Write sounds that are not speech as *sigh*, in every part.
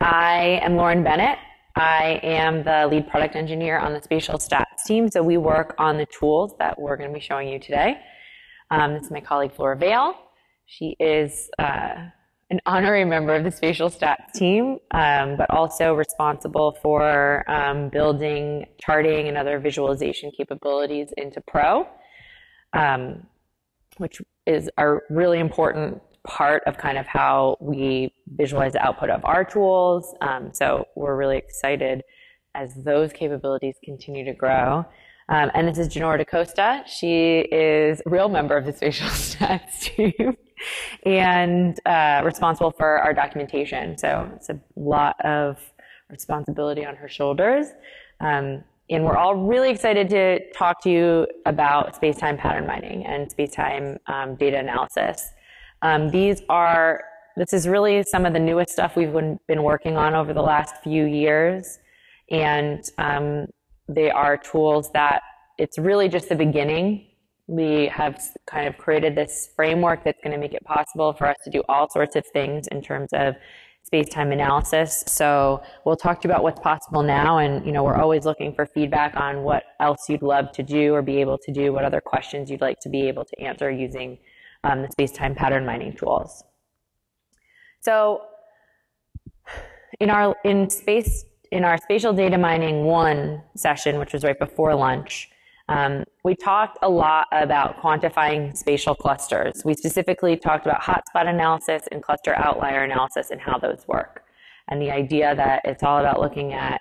I am Lauren Bennett. I am the lead product engineer on the spatial stats team. So we work on the tools that we're going to be showing you today. Um, this is my colleague Flora Vale. She is uh, an honorary member of the spatial stats team, um, but also responsible for um, building charting and other visualization capabilities into Pro, um, which is a really important part of kind of how we visualize the output of our tools. Um, so we're really excited as those capabilities continue to grow. Um, and this is Jenora D'Acosta. She is a real member of the spatial *laughs* stats team and uh, responsible for our documentation. So it's a lot of responsibility on her shoulders. Um, and we're all really excited to talk to you about space-time pattern mining and space-time um, data analysis. Um, these are, this is really some of the newest stuff we've been, working on over the last few years. And um, they are tools that it's really just the beginning. We have kind of created this framework that's going to make it possible for us to do all sorts of things in terms of space-time analysis. So we'll talk to you about what's possible now. And, you know, we're always looking for feedback on what else you'd love to do or be able to do, what other questions you'd like to be able to answer using um, the space-time pattern mining tools. So in our in space in our spatial data mining one session, which was right before lunch, um, we talked a lot about quantifying spatial clusters. We specifically talked about hotspot analysis and cluster outlier analysis and how those work. And the idea that it's all about looking at,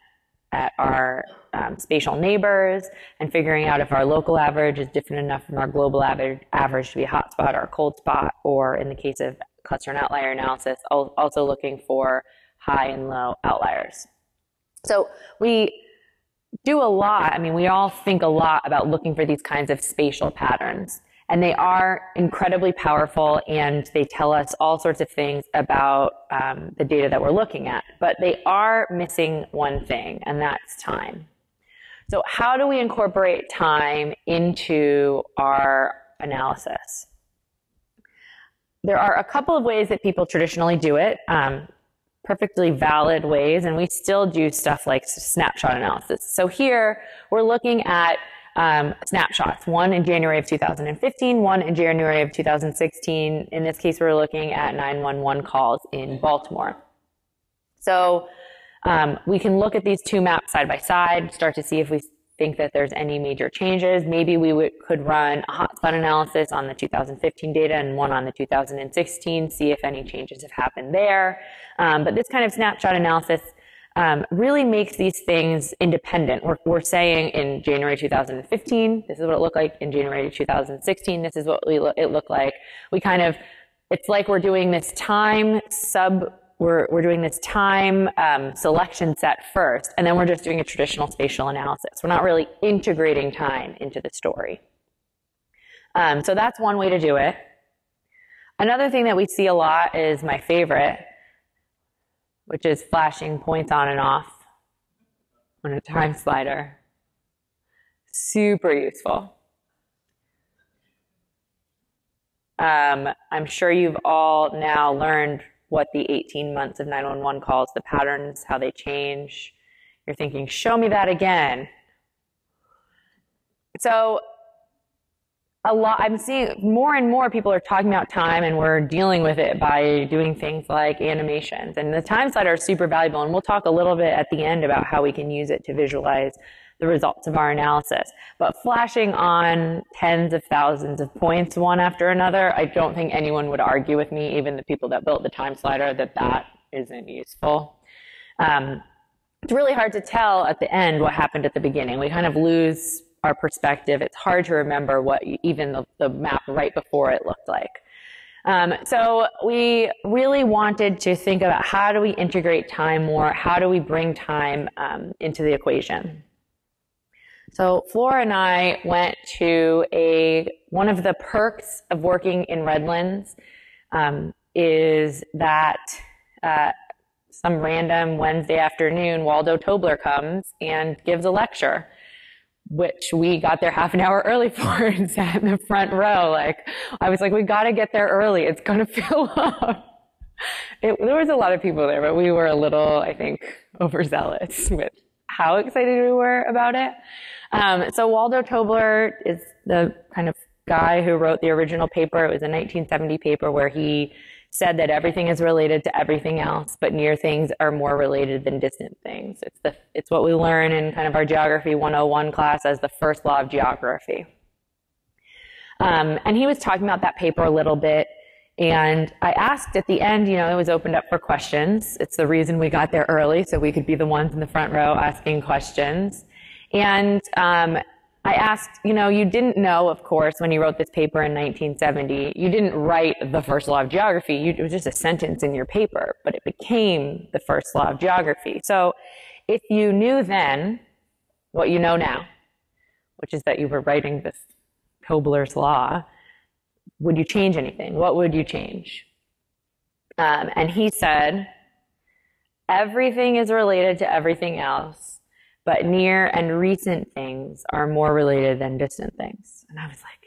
at our um, spatial neighbors and figuring out if our local average is different enough from our global average, average to be a hot spot or a cold spot, or in the case of cluster and outlier analysis, also looking for high and low outliers. So we do a lot. I mean, we all think a lot about looking for these kinds of spatial patterns. And they are incredibly powerful and they tell us all sorts of things about um, the data that we're looking at. But they are missing one thing, and that's time. So, how do we incorporate time into our analysis? There are a couple of ways that people traditionally do it, um, perfectly valid ways, and we still do stuff like snapshot analysis. So, here we're looking at um, snapshots, one in January of 2015, one in January of 2016. In this case, we're looking at 911 calls in Baltimore. So, um, we can look at these two maps side by side, start to see if we think that there's any major changes. Maybe we would, could run a hotspot analysis on the 2015 data and one on the 2016, see if any changes have happened there. Um, but this kind of snapshot analysis um, really makes these things independent. We're, we're saying in January 2015, this is what it looked like. In January 2016, this is what we lo- it looked like. We kind of, it's like we're doing this time sub we're, we're doing this time um, selection set first, and then we're just doing a traditional spatial analysis. We're not really integrating time into the story. Um, so that's one way to do it. Another thing that we see a lot is my favorite, which is flashing points on and off on a time slider. Super useful. Um, I'm sure you've all now learned what the 18 months of 911 calls, the patterns, how they change. You're thinking, show me that again. So a lot, I'm seeing more and more people are talking about time and we're dealing with it by doing things like animations. And the time slider is super valuable. And we'll talk a little bit at the end about how we can use it to visualize the results of our analysis. But flashing on tens of thousands of points one after another, I don't think anyone would argue with me, even the people that built the time slider, that that isn't useful. Um, it's really hard to tell at the end what happened at the beginning. We kind of lose our perspective. It's hard to remember what even the, the map right before it looked like. Um, so we really wanted to think about how do we integrate time more? How do we bring time um, into the equation? So Flora and I went to a one of the perks of working in Redlands um, is that uh, some random Wednesday afternoon, Waldo Tobler comes and gives a lecture, which we got there half an hour early for *laughs* and sat in the front row. Like I was like, we got to get there early. It's going *laughs* to fill up. it, there was a lot of people there, but we were a little, I think, overzealous *laughs* with how excited we were about it. Um, so Waldo Tobler is the kind of guy who wrote the original paper. It was a 1970 paper where he said that everything is related to everything else, but near things are more related than distant things. It's the it's what we learn in kind of our geography 101 class as the first law of geography. Um, and he was talking about that paper a little bit. And I asked at the end, you know, it was opened up for questions. It's the reason we got there early, so we could be the ones in the front row asking questions. And um, I asked, you know, you didn't know, of course, when you wrote this paper in 1970, you didn't write the first law of geography. You, it was just a sentence in your paper, but it became the first law of geography. So if you knew then what you know now, which is that you were writing this Tobler's law, would you change anything? What would you change? Um, and he said, everything is related to everything else but near and recent things are more related than distant things. And I was like,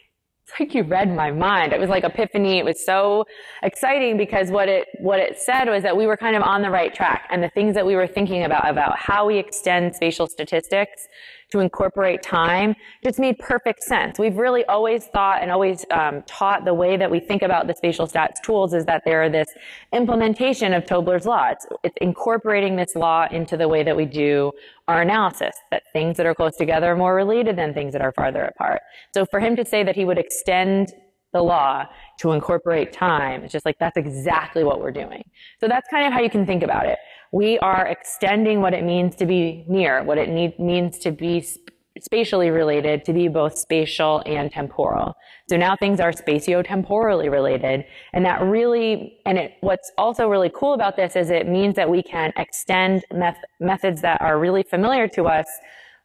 it's like you read my mind. It was like epiphany. It was so exciting because what it, what it said was that we were kind of on the right track and the things that we were thinking about, about how we extend spatial statistics to incorporate time just made perfect sense. We've really always thought and always um, taught the way that we think about the spatial stats tools is that they're this implementation of Tobler's law. It's, it's incorporating this law into the way that we do our analysis, that things that are close together are more related than things that are farther apart. So for him to say that he would extend the law to incorporate time, it's just like that's exactly what we're doing. So that's kind of how you can think about it we are extending what it means to be near, what it need, means to be sp- spatially related, to be both spatial and temporal. So now things are spatio-temporally related. And that really, and it, what's also really cool about this is it means that we can extend meth- methods that are really familiar to us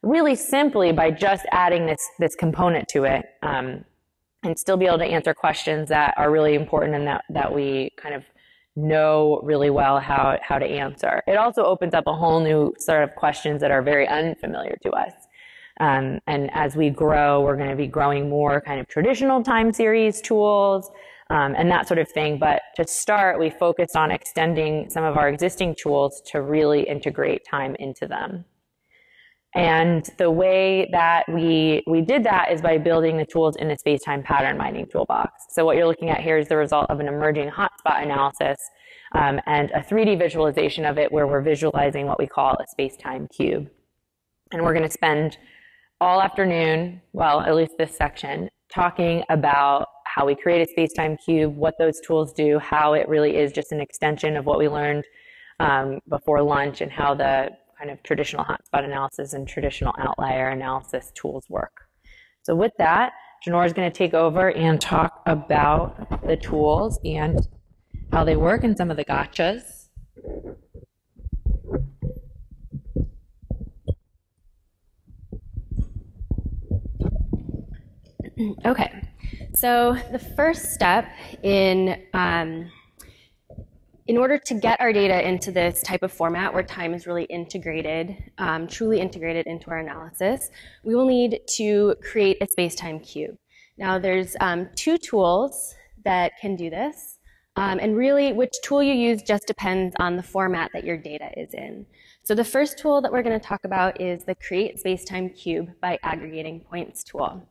really simply by just adding this, this component to it. Um, and still be able to answer questions that are really important and that, that we kind of know really well how, how to answer. It also opens up a whole new sort of questions that are very unfamiliar to us. Um, and as we grow, we're going to be growing more kind of traditional time series tools um, and that sort of thing. But to start, we focused on extending some of our existing tools to really integrate time into them. And the way that we, we did that is by building the tools in the space-time pattern mining toolbox. So what you're looking at here is the result of an emerging hotspot analysis um, and a 3D visualization of it where we're visualizing what we call a space-time cube. And we're going to spend all afternoon, well, at least this section, talking about how we create a space-time cube, what those tools do, how it really is just an extension of what we learned um, before lunch, and how the kind of traditional hotspot analysis and traditional outlier analysis tools work. So with that, Jenora is going to take over and talk about the tools and how they work and some of the gotchas. *clears throat* Okay, so the first step in um, in order to get our data into this type of format where time is really integrated, um, truly integrated into our analysis, we will need to create a space-time cube. Now there's um, two tools that can do this. Um, and really, which tool you use just depends on the format that your data is in. So the first tool that we're going to talk about is the Create Space-Time Cube by Aggregating Points tool.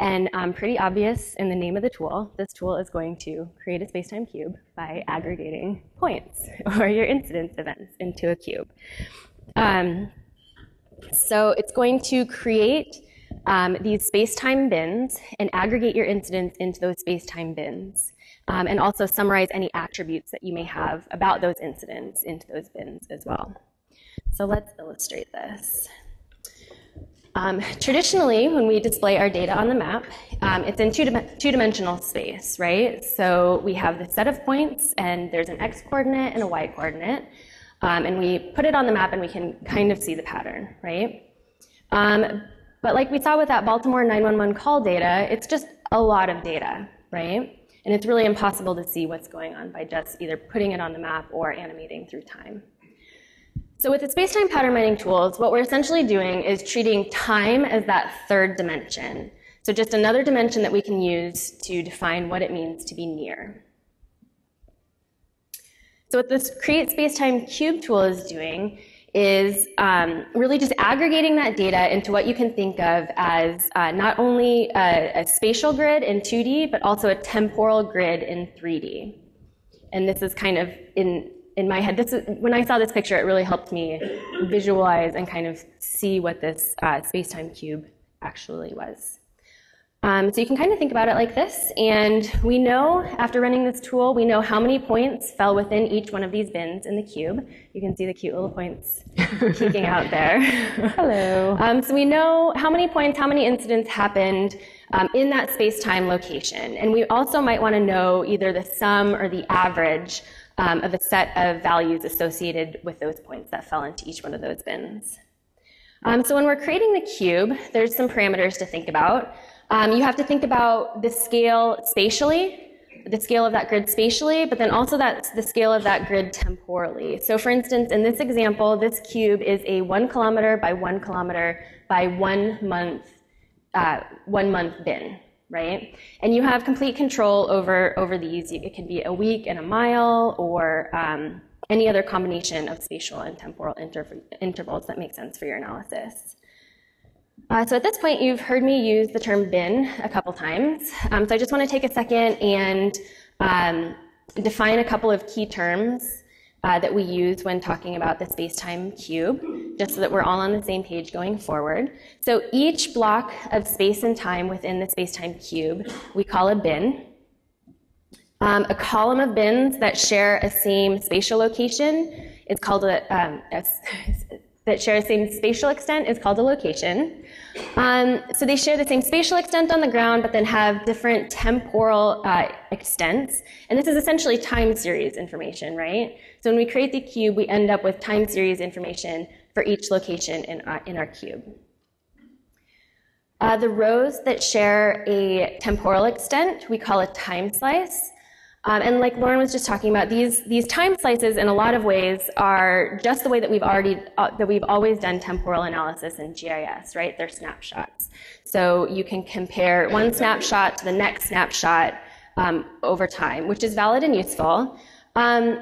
And um, pretty obvious in the name of the tool, this tool is going to create a spacetime cube by aggregating points *laughs* or your incidence events into a cube. Um, so it's going to create um, these spacetime bins and aggregate your incidents into those spacetime bins. Um, and also summarize any attributes that you may have about those incidents into those bins as well. So let's illustrate this. Um, traditionally, when we display our data on the map, um, it's in two-dimensional space, right? So we have the set of points, and there's an x-coordinate and a y-coordinate, um, and we put it on the map, and we can kind of see the pattern, right? Um, but like we saw with that Baltimore 911 call data, it's just a lot of data, right? And it's really impossible to see what's going on by just either putting it on the map or animating through time. So with the space-time pattern mining tools, what we're essentially doing is treating time as that third dimension. So just another dimension that we can use to define what it means to be near. So what this create spacetime cube tool is doing is um, really just aggregating that data into what you can think of as uh, not only a, a, spatial grid in 2D, but also a temporal grid in 3D. And this is kind of in, in my head, this is, when I saw this picture, it really helped me visualize and kind of see what this uh, space-time cube actually was. Um, so you can kind of think about it like this, and we know after running this tool, we know how many points fell within each one of these bins in the cube. You can see the cute little points *laughs* peeking out there. Hello. Um, so we know how many points, how many incidents happened um, in that space-time location, and we also might want to know either the sum or the average of a set of values associated with those points that fell into each one of those bins. Um, so when we're creating the cube, there's some parameters to think about. Um, you have to think about the scale spatially, the scale of that grid spatially, but then also that the scale of that grid temporally. So for instance, in this example, this cube is a one kilometer by one kilometer by one month, uh, one month bin, right? And you have complete control over, over these. It can be a week and a mile or um, any other combination of spatial and temporal intervals that make sense for your analysis. Uh, so at this point, you've heard me use the term bin a couple times. Um, so I just want to take a second and um, define a couple of key terms uh, that we use when talking about the space-time cube, just so that we're all on the same page going forward. So each block of space and time within the space-time cube, we call a bin. Um, a column of bins that share a same spatial location is called a, um, a *laughs* that share the same spatial extent is called a location. Um, so they share the same spatial extent on the ground, but then have different temporal uh, extents. And this is essentially time series information, right? So when we create the cube, we end up with time series information for each location in, uh, in our cube. Uh, the rows that share a temporal extent, we call a time slice. Um, and like Lauren was just talking about, these, these time slices in a lot of ways are just the way that we've already, uh, that we've always done temporal analysis in GIS, right? They're snapshots. So you can compare one snapshot to the next snapshot um, over time, which is valid and useful. Um,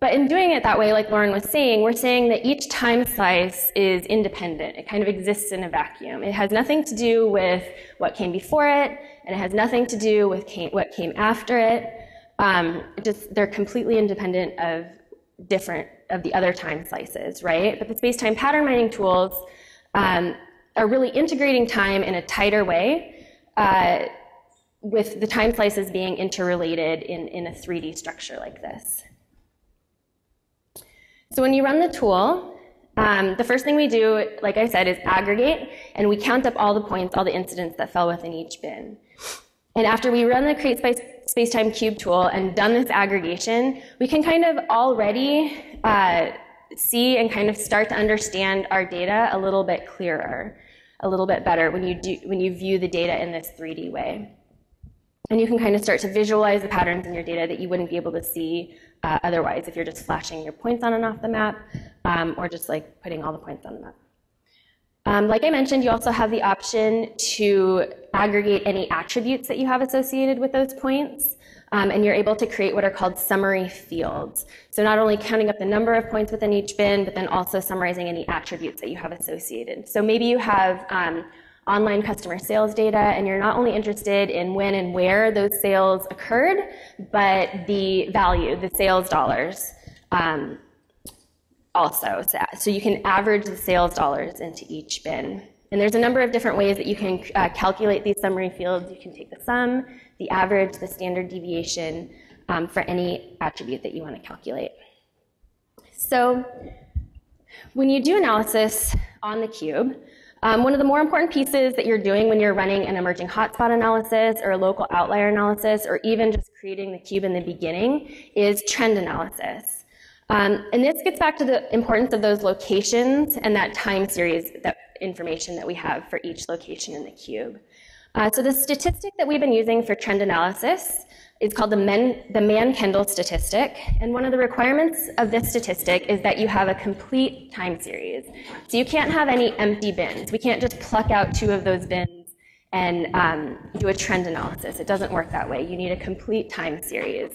but in doing it that way, like Lauren was saying, we're saying that each time slice is independent. It kind of exists in a vacuum. It has nothing to do with what came before it, and it has nothing to do with came, what came after it. Um, just they're completely independent of different of the other time slices, right? But the space-time pattern mining tools um, are really integrating time in a tighter way, uh, with the time slices being interrelated in, in a 3D structure like this. So when you run the tool, um, the first thing we do, like I said, is aggregate, and we count up all the points, all the incidents that fell within each bin. And after we run the Create Space, Spacetime Cube tool and done this aggregation, we can kind of already uh, see and kind of start to understand our data a little bit clearer, a little bit better when you, do, when you view the data in this 3D way. And you can kind of start to visualize the patterns in your data that you wouldn't be able to see uh, otherwise if you're just flashing your points on and off the map um, or just like putting all the points on the map. Um, like I mentioned, you also have the option to aggregate any attributes that you have associated with those points. Um, and you're able to create what are called summary fields. So not only counting up the number of points within each bin, but then also summarizing any attributes that you have associated. So maybe you have um, online customer sales data, and you're not only interested in when and where those sales occurred, but the value, the sales dollars um, also. So, so, you can average the sales dollars into each bin. And there's a number of different ways that you can uh, calculate these summary fields. You can take the sum, the average, the standard deviation um, for any attribute that you want to calculate. So when you do analysis on the cube, um, one of the more important pieces that you're doing when you're running an emerging hotspot analysis or a local outlier analysis or even just creating the cube in the beginning is trend analysis. Um, and this gets back to the importance of those locations and that time series that information that we have for each location in the cube. Uh, so the statistic that we've been using for trend analysis is called the, Men, the Mann-Kendall statistic. And one of the requirements of this statistic is that you have a complete time series. So you can't have any empty bins. We can't just pluck out two of those bins and um, do a trend analysis. It doesn't work that way. You need a complete time series.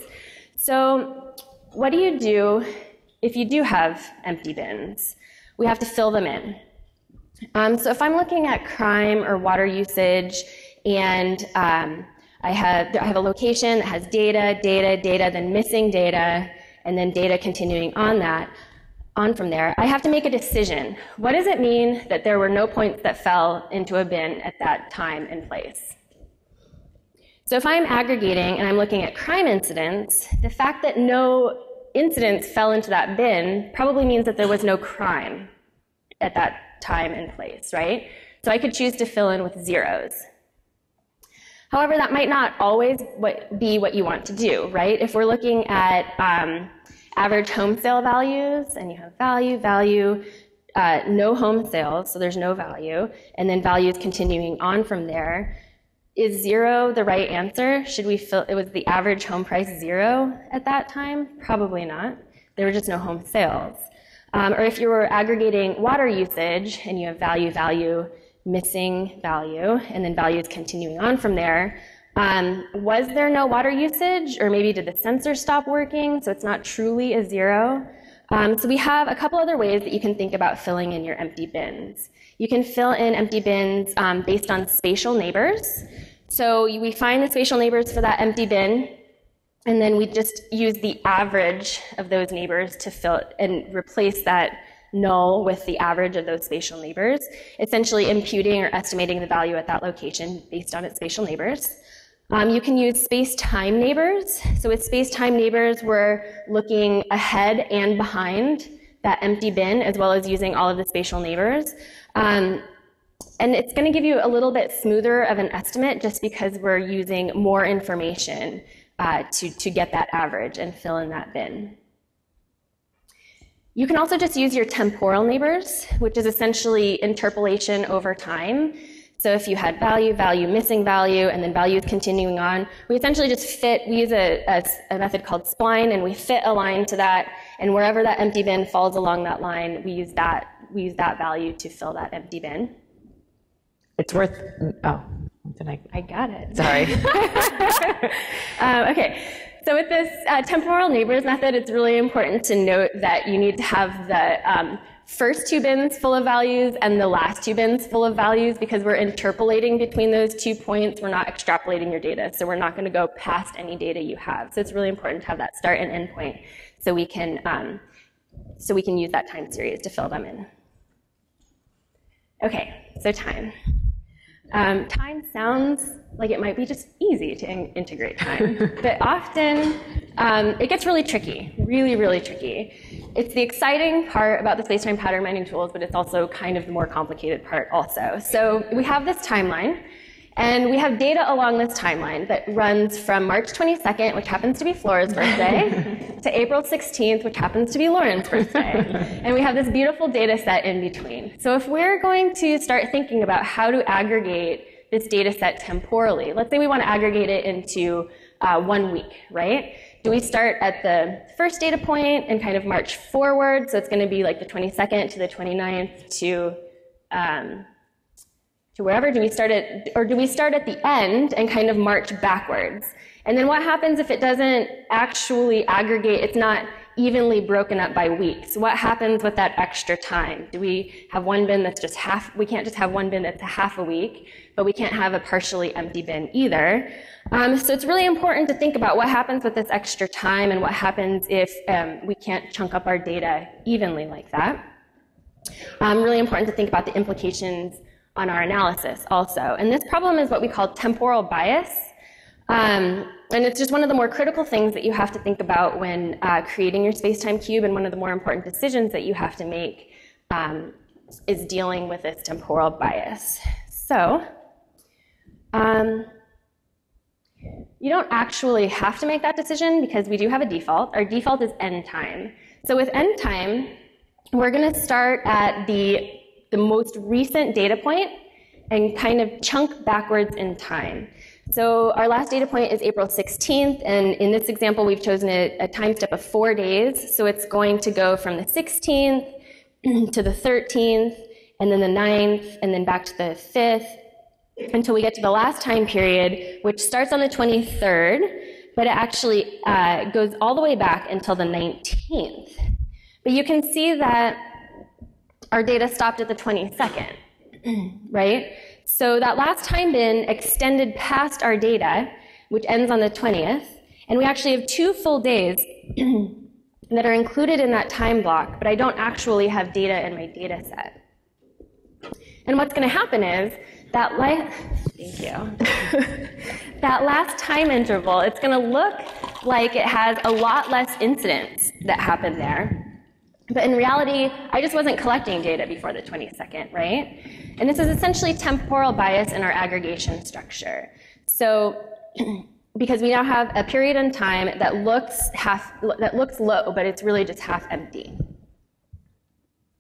So what do you do if you do have empty bins? We have to fill them in. Um, so if I'm looking at crime or water usage and um, I, have, I have a location that has data, data, data, then missing data, and then data continuing on that, on from there, I have to make a decision. What does it mean that there were no points that fell into a bin at that time and place? So if I'm aggregating and I'm looking at crime incidents, the fact that no incidents fell into that bin probably means that there was no crime at that time and place, right? So I could choose to fill in with zeros. However, that might not always be what you want to do, right? If we're looking at um, average home sale values and you have value, value, uh, no home sales, so there's no value, and then values continuing on from there, is zero the right answer? Should we fill, it was the average home price zero at that time? Probably not. There were just no home sales. Um, or if you were aggregating water usage and you have value, value, missing value, and then values continuing on from there, um, was there no water usage? Or maybe did the sensor stop working so it's not truly a zero? Um, so we have a couple other ways that you can think about filling in your empty bins. You can fill in empty bins um, based on spatial neighbors. So we find the spatial neighbors for that empty bin, and then we just use the average of those neighbors to fill and replace that null with the average of those spatial neighbors, essentially imputing or estimating the value at that location based on its spatial neighbors. Um, you can use space-time neighbors. So with space-time neighbors, we're looking ahead and behind that empty bin, as well as using all of the spatial neighbors. Um, and it's going to give you a little bit smoother of an estimate just because we're using more information uh, to, to get that average and fill in that bin. You can also just use your temporal neighbors, which is essentially interpolation over time. So if you had value, value, missing value, and then values continuing on, we essentially just fit, we use a, a, a, method called spline, and we fit a line to that, and wherever that empty bin falls along that line, we use that, we use that value to fill that empty bin. It's worth, oh, did I? I got it. Sorry. um, *laughs* okay. So with this uh, temporal neighbors method, it's really important to note that you need to have the um, first two bins full of values and the last two bins full of values because we're interpolating between those two points. We're not extrapolating your data, so we're not going to go past any data you have. So it's really important to have that start and end point so we can um, so we can use that time series to fill them in. Okay, so time. Um, time sounds like it might be just easy to in integrate time, *laughs* but often um, it gets really tricky, really, really tricky. It's the exciting part about the space-time pattern mining tools, but it's also kind of the more complicated part also. So we have this timeline, and we have data along this timeline that runs from March 22nd, which happens to be Flora's birthday, *laughs* to April 16th, which happens to be Lauren's birthday. *laughs* and we have this beautiful data set in between. So if we're going to start thinking about how to aggregate this data set temporally, let's say we want to aggregate it into uh, one week, right? Do we start at the first data point and kind of march forward? So it's going to be like the 22nd to the 29th to um, to wherever? Do we start at, or do we start at the end and kind of march backwards? And then what happens if it doesn't actually aggregate? It's not evenly broken up by weeks. What happens with that extra time? Do we have one bin that's just half? We can't just have one bin that's a half a week, but we can't have a partially empty bin either. Um, so it's really important to think about what happens with this extra time and what happens if um, we can't chunk up our data evenly like that. Um, really important to think about the implications on our analysis also. And this problem is what we call temporal bias. Um, and it's just one of the more critical things that you have to think about when uh, creating your space-time cube, and one of the more important decisions that you have to make um, is dealing with this temporal bias. So, um, you don't actually have to make that decision because we do have a default. Our default is end time. So with end time, we're going to start at the the most recent data point and kind of chunk backwards in time. So our last data point is April 16th, and in this example, we've chosen a, a time step of four days. So it's going to go from the 16th *clears throat* to the 13th, and then the 9th, and then back to the 5th, until we get to the last time period, which starts on the 23rd, but it actually uh, goes all the way back until the 19th. But you can see that our data stopped at the 22nd, *clears throat* right? So that last time bin extended past our data, which ends on the 20th, and we actually have two full days *clears throat* that are included in that time block, but I don't actually have data in my data set. And what's going to happen is that life, thank you, *laughs* that last time interval, it's going to look like it has a lot less incidents that happen there. But in reality, I just wasn't collecting data before the 22nd, right? And this is essentially temporal bias in our aggregation structure. So *clears throat* because we now have a period in time that looks half that looks low, but it's really just half empty.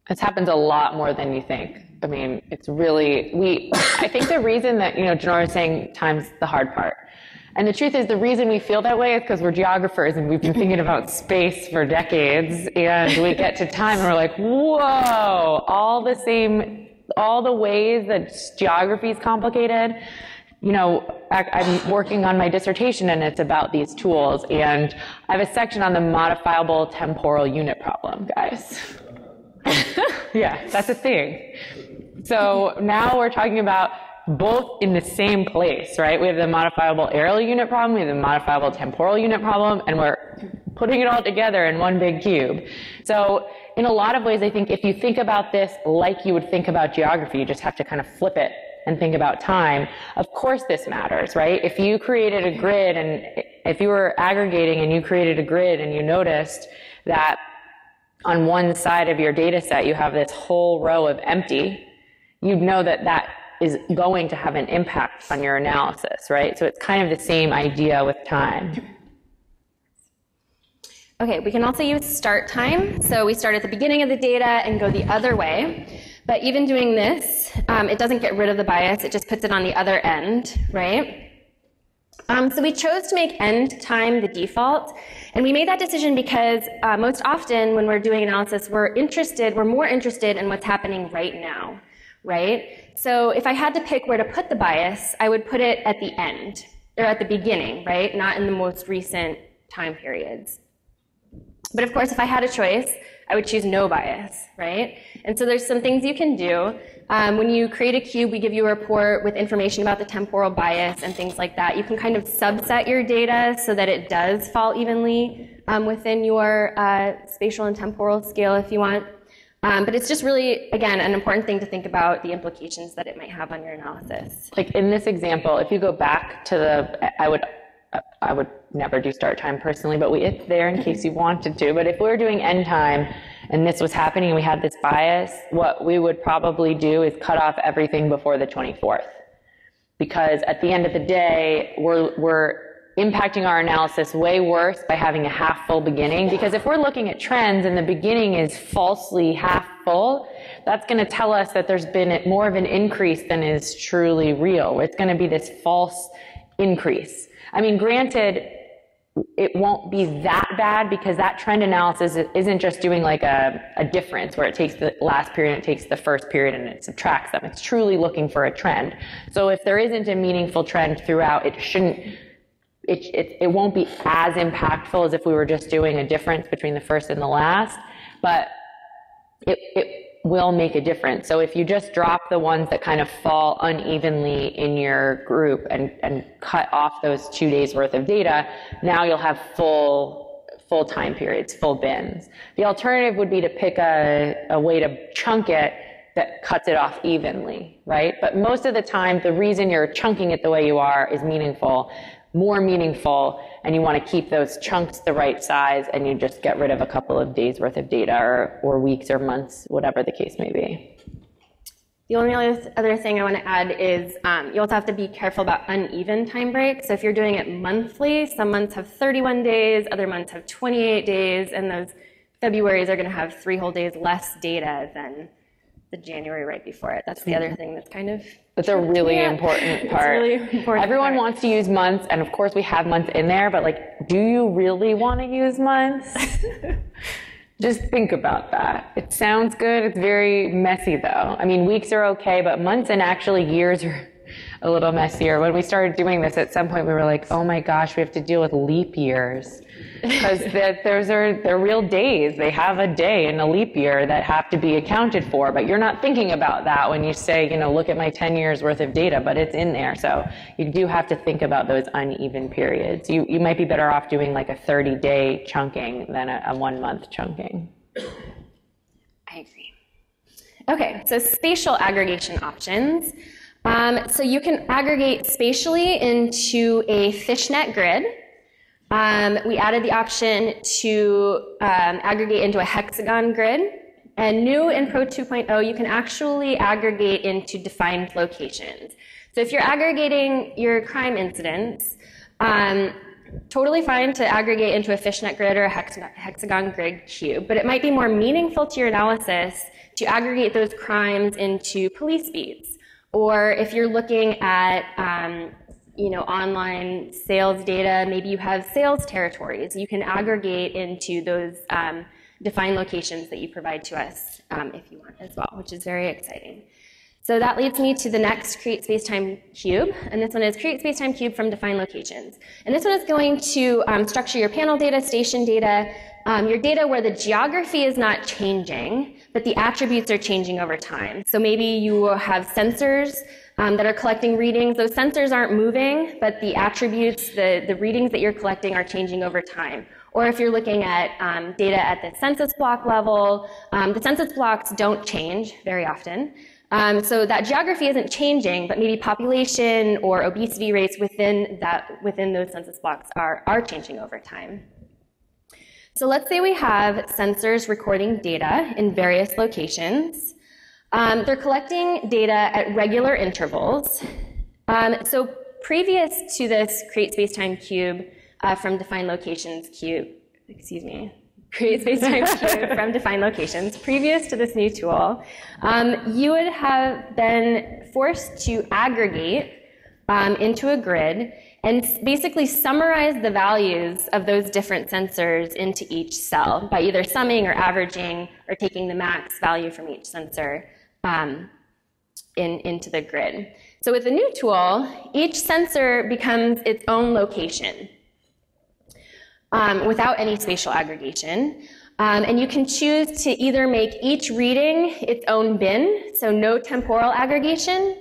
This happens a lot more than you think. I mean, it's really we. I think the reason that you know Jenora is saying time's the hard part, and the truth is the reason we feel that way is because we're geographers and we've been thinking *laughs* about space for decades, and we get to time and we're like, whoa, all the same, all the ways that geography is complicated you know, I'm working on my dissertation and it's about these tools. And I have a section on the modifiable temporal unit problem, guys. *laughs* yeah, that's a thing. So now we're talking about both in the same place, right? We have the modifiable areal unit problem, we have the modifiable temporal unit problem, and we're putting it all together in one big cube. So in a lot of ways, I think if you think about this like you would think about geography, you just have to kind of flip it and think about time, of course this matters, right? If you created a grid and if you were aggregating and you created a grid and you noticed that on one side of your data set you have this whole row of empty, you'd know that that is going to have an impact on your analysis, right? So it's kind of the same idea with time. Okay, we can also use start time. So we start at the beginning of the data and go the other way. But even doing this, um, it doesn't get rid of the bias, it just puts it on the other end, right? Um, so we chose to make end time the default, and we made that decision because uh, most often when we're doing analysis, we're interested, we're more interested in what's happening right now, right? So if I had to pick where to put the bias, I would put it at the end, or at the beginning, right? Not in the most recent time periods. But of course, if I had a choice, I would choose no bias, right? And so there's some things you can do. Um, when you create a cube, we give you a report with information about the temporal bias and things like that. You can kind of subset your data so that it does fall evenly um, within your uh, spatial and temporal scale if you want. Um, but it's just really, again, an important thing to think about the implications that it might have on your analysis. Like in this example, if you go back to the, I would I would never do start time personally, but we, it's there in case you wanted to. But if we were doing end time and this was happening and we had this bias, what we would probably do is cut off everything before the 24th. Because at the end of the day, we're, we're impacting our analysis way worse by having a half full beginning. Because if we're looking at trends and the beginning is falsely half full, that's going to tell us that there's been more of an increase than is truly real. It's going to be this false increase. I mean, granted, it won't be that bad because that trend analysis isn't just doing like a, a difference where it takes the last period and it takes the first period and it subtracts them. It's truly looking for a trend. So if there isn't a meaningful trend throughout, it shouldn't, it, it, it won't be as impactful as if we were just doing a difference between the first and the last. But it, it will make a difference. So if you just drop the ones that kind of fall unevenly in your group and, and cut off those two days worth of data, now you'll have full, full time periods, full bins. The alternative would be to pick a, a way to chunk it that cuts it off evenly, right? But most of the time, the reason you're chunking it the way you are is meaningful more meaningful and you want to keep those chunks the right size and you just get rid of a couple of days worth of data or, or weeks or months, whatever the case may be. The only other thing I want to add is um, you also have to be careful about uneven time breaks. So if you're doing it monthly, some months have 31 days, other months have 28 days, and those Februarys are going to have three whole days less data than the January right before it. That's the other thing that's kind of that's a really yeah. important part. Really important Everyone part. wants to use months, and of course we have months in there, but like, do you really want to use months? *laughs* Just think about that. It sounds good. It's very messy though. I mean, weeks are okay, but months and actually years are a little messier. When we started doing this, at some point we were like, oh my gosh, we have to deal with leap years. *laughs* Because those are they're real days. They have a day in a leap year that have to be accounted for, but you're not thinking about that when you say, you know, look at my 10 years worth of data, but it's in there. So you do have to think about those uneven periods. You, you might be better off doing like a 30 day chunking than a, a one month chunking. I agree. Okay, so spatial aggregation options. Um, so you can aggregate spatially into a fishnet grid. Um, we added the option to um, aggregate into a hexagon grid. And new in Pro 2.0, you can actually aggregate into defined locations. So if you're aggregating your crime incidents, um, totally fine to aggregate into a fishnet grid or a hexagon grid cube, but it might be more meaningful to your analysis to aggregate those crimes into police beats or if you're looking at um, you know, online sales data, maybe you have sales territories. You can aggregate into those um, defined locations that you provide to us um, if you want as well, which is very exciting. So that leads me to the next create space-time cube, and this one is create space-time cube from defined locations. And this one is going to um, structure your panel data, station data, um, your data where the geography is not changing, but the attributes are changing over time. So maybe you have sensors um, that are collecting readings. Those sensors aren't moving, but the attributes, the, the readings that you're collecting are changing over time. Or if you're looking at um, data at the census block level, um, the census blocks don't change very often. Um, so that geography isn't changing, but maybe population or obesity rates within that within those census blocks are, are changing over time. So let's say we have sensors recording data in various locations. Um, they're collecting data at regular intervals. Um, so previous to this create space-time cube uh, from defined locations cube, excuse me, *laughs* create space-time cube from *laughs* defined locations, previous to this new tool, um, you would have been forced to aggregate um, into a grid and basically summarize the values of those different sensors into each cell by either summing or averaging or taking the max value from each sensor um, in, into the grid. So with the new tool, each sensor becomes its own location um, without any spatial aggregation. Um, and you can choose to either make each reading its own bin, so no temporal aggregation,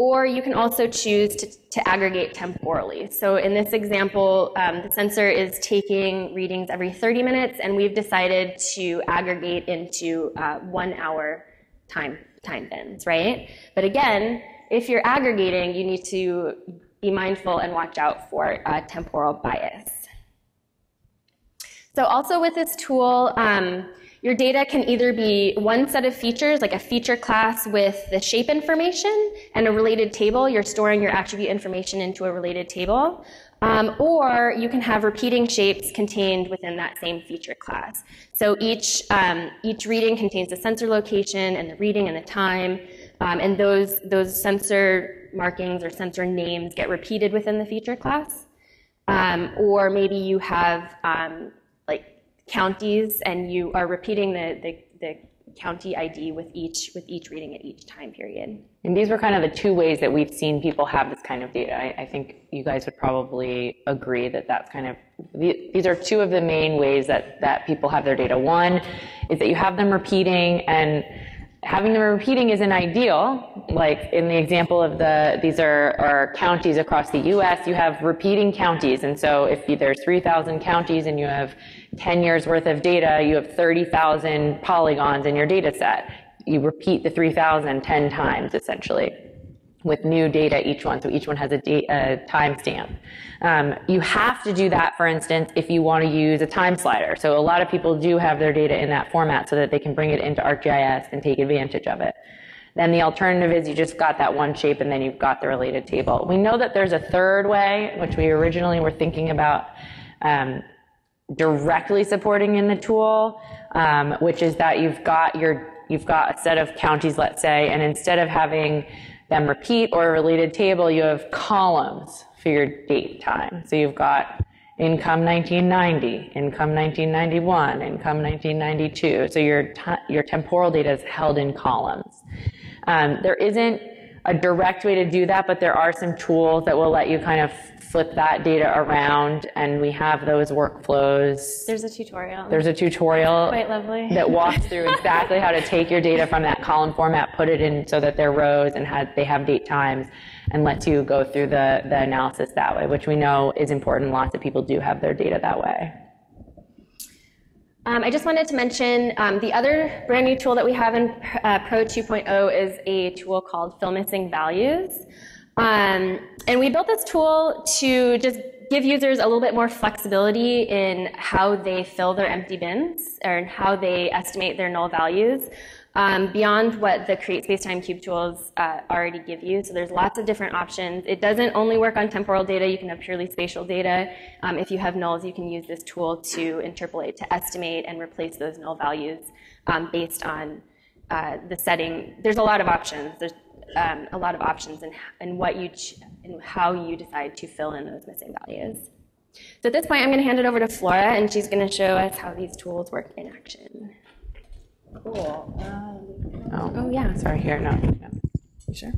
or you can also choose to, to aggregate temporally. So in this example, um, the sensor is taking readings every 30 minutes, and we've decided to aggregate into uh, one hour time, time bins, right? But again, if you're aggregating, you need to be mindful and watch out for uh, temporal bias. So also with this tool, um, your data can either be one set of features, like a feature class with the shape information and a related table. You're storing your attribute information into a related table. Um, or you can have repeating shapes contained within that same feature class. So each, um, each reading contains the sensor location and the reading and the time. Um, and those, those sensor markings or sensor names get repeated within the feature class. Um, or maybe you have um, counties and you are repeating the, the, the county ID with each with each reading at each time period. And these were kind of the two ways that we've seen people have this kind of data. I, I think you guys would probably agree that that's kind of these are two of the main ways that that people have their data. One is that you have them repeating and having them repeating isn't ideal. Like in the example of the, these are, are counties across the U.S. You have repeating counties, and so if there's 3,000 counties and you have 10 years worth of data, you have 30,000 polygons in your data set. You repeat the 3,000 10 times essentially with new data each one. So each one has a, a timestamp. Um, you have to do that, for instance, if you want to use a time slider. So a lot of people do have their data in that format so that they can bring it into ArcGIS and take advantage of it. Then the alternative is you just got that one shape and then you've got the related table. We know that there's a third way, which we originally were thinking about um, directly supporting in the tool, um, which is that you've got your you've got a set of counties, let's say, and instead of having them repeat or a related table, you have columns for your date time. So you've got income 1990, income 1991, income 1992. So your your temporal data is held in columns. Um, there isn't a direct way to do that, but there are some tools that will let you kind of flip that data around, and we have those workflows. There's a tutorial. There's a tutorial Quite lovely. that walks through exactly how to take your data from that column format, put it in so that they're rows and had, they have date times, and lets you go through the, the analysis that way, which we know is important. Lots of people do have their data that way. Um, I just wanted to mention um, the other brand new tool that we have in uh, Pro 2.0 is a tool called Fill Missing Values. Um, and we built this tool to just give users a little bit more flexibility in how they fill their empty bins or how they estimate their null values um, beyond what the Create Spacetime Cube tools uh, already give you. So there's lots of different options. It doesn't only work on temporal data. You can have purely spatial data. Um, if you have nulls, you can use this tool to interpolate, to estimate and replace those null values um, based on uh, the setting. There's a lot of options. There's um, a lot of options in, in what you and how you decide to fill in those missing values. So at this point, I'm going to hand it over to Flora, and she's going to show us how these tools work in action. Cool. Um, Oh, Oh yeah. sorry, here, no. yeah. you sure?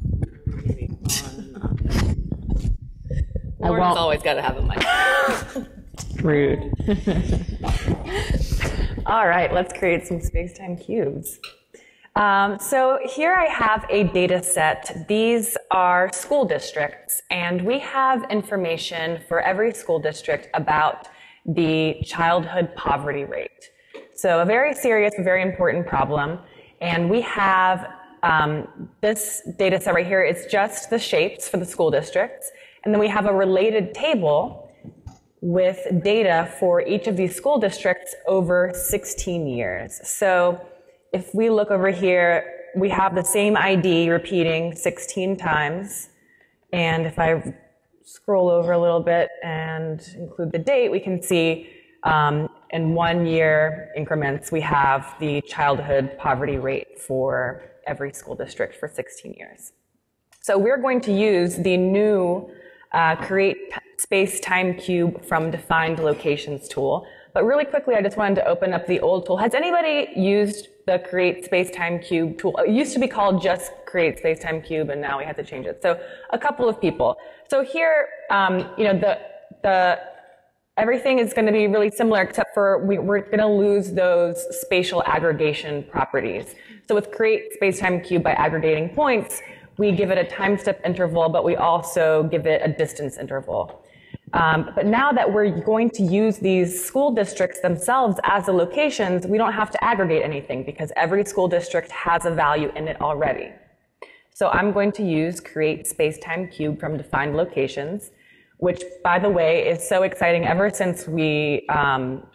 I Lauren's won't. always got to have a mic. *laughs* Rude. *laughs* All right, let's create some space-time cubes. Um, so here I have a data set. These are school districts, and we have information for every school district about the childhood poverty rate. So a very serious, very important problem. And we have um, this data set right here. It's just the shapes for the school districts. And then we have a related table with data for each of these school districts over 16 years. So if we look over here, we have the same ID repeating 16 times. And if I scroll over a little bit and include the date, we can see um, in one year increments, we have the childhood poverty rate for every school district for 16 years. So we're going to use the new uh, create space time cube from defined locations tool. But really quickly, I just wanted to open up the old tool. Has anybody used the create space time cube tool? It used to be called just create space time cube, and now we had to change it. So a couple of people. So here, um, you know, the the everything is going to be really similar, except for we, we're going to lose those spatial aggregation properties. So with create space time cube by aggregating points, we give it a time step interval, but we also give it a distance interval. Um, but now that we're going to use these school districts themselves as the locations, we don't have to aggregate anything because every school district has a value in it already. So I'm going to use create space-time cube from defined locations, which, by the way, is so exciting ever since we um,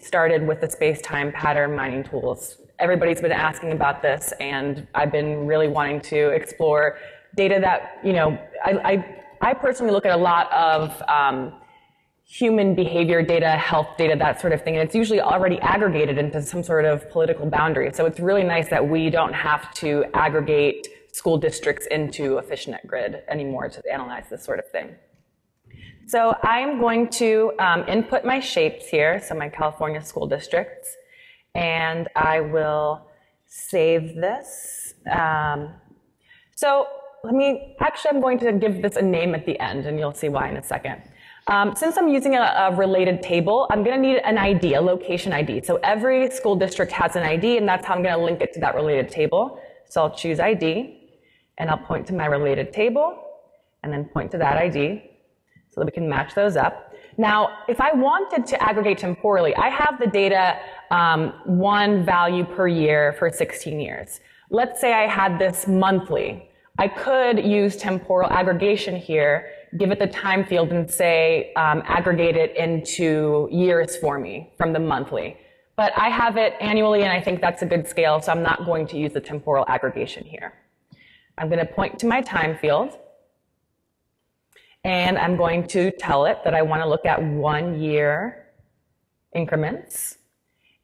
started with the space-time pattern mining tools. Everybody's been asking about this, and I've been really wanting to explore data that, you know, I, I, I personally look at a lot of um, human behavior data, health data, that sort of thing, and it's usually already aggregated into some sort of political boundary. So it's really nice that we don't have to aggregate school districts into a fishnet grid anymore to analyze this sort of thing. So I'm going to um, input my shapes here, so my California school districts, and I will save this. Um, so let me, actually I'm going to give this a name at the end, and you'll see why in a second. Um, since I'm using a, a, related table, I'm going to need an ID, a location ID. So every school district has an ID, and that's how I'm going to link it to that related table. So I'll choose ID, and I'll point to my related table, and then point to that ID, so that we can match those up. Now, if I wanted to aggregate temporally, I have the data um, one value per year for 16 years. Let's say I had this monthly. I could use temporal aggregation here, give it the time field and say, um, aggregate it into years for me from the monthly. But I have it annually and I think that's a good scale, so I'm not going to use the temporal aggregation here. I'm going to point to my time field and I'm going to tell it that I want to look at one year increments.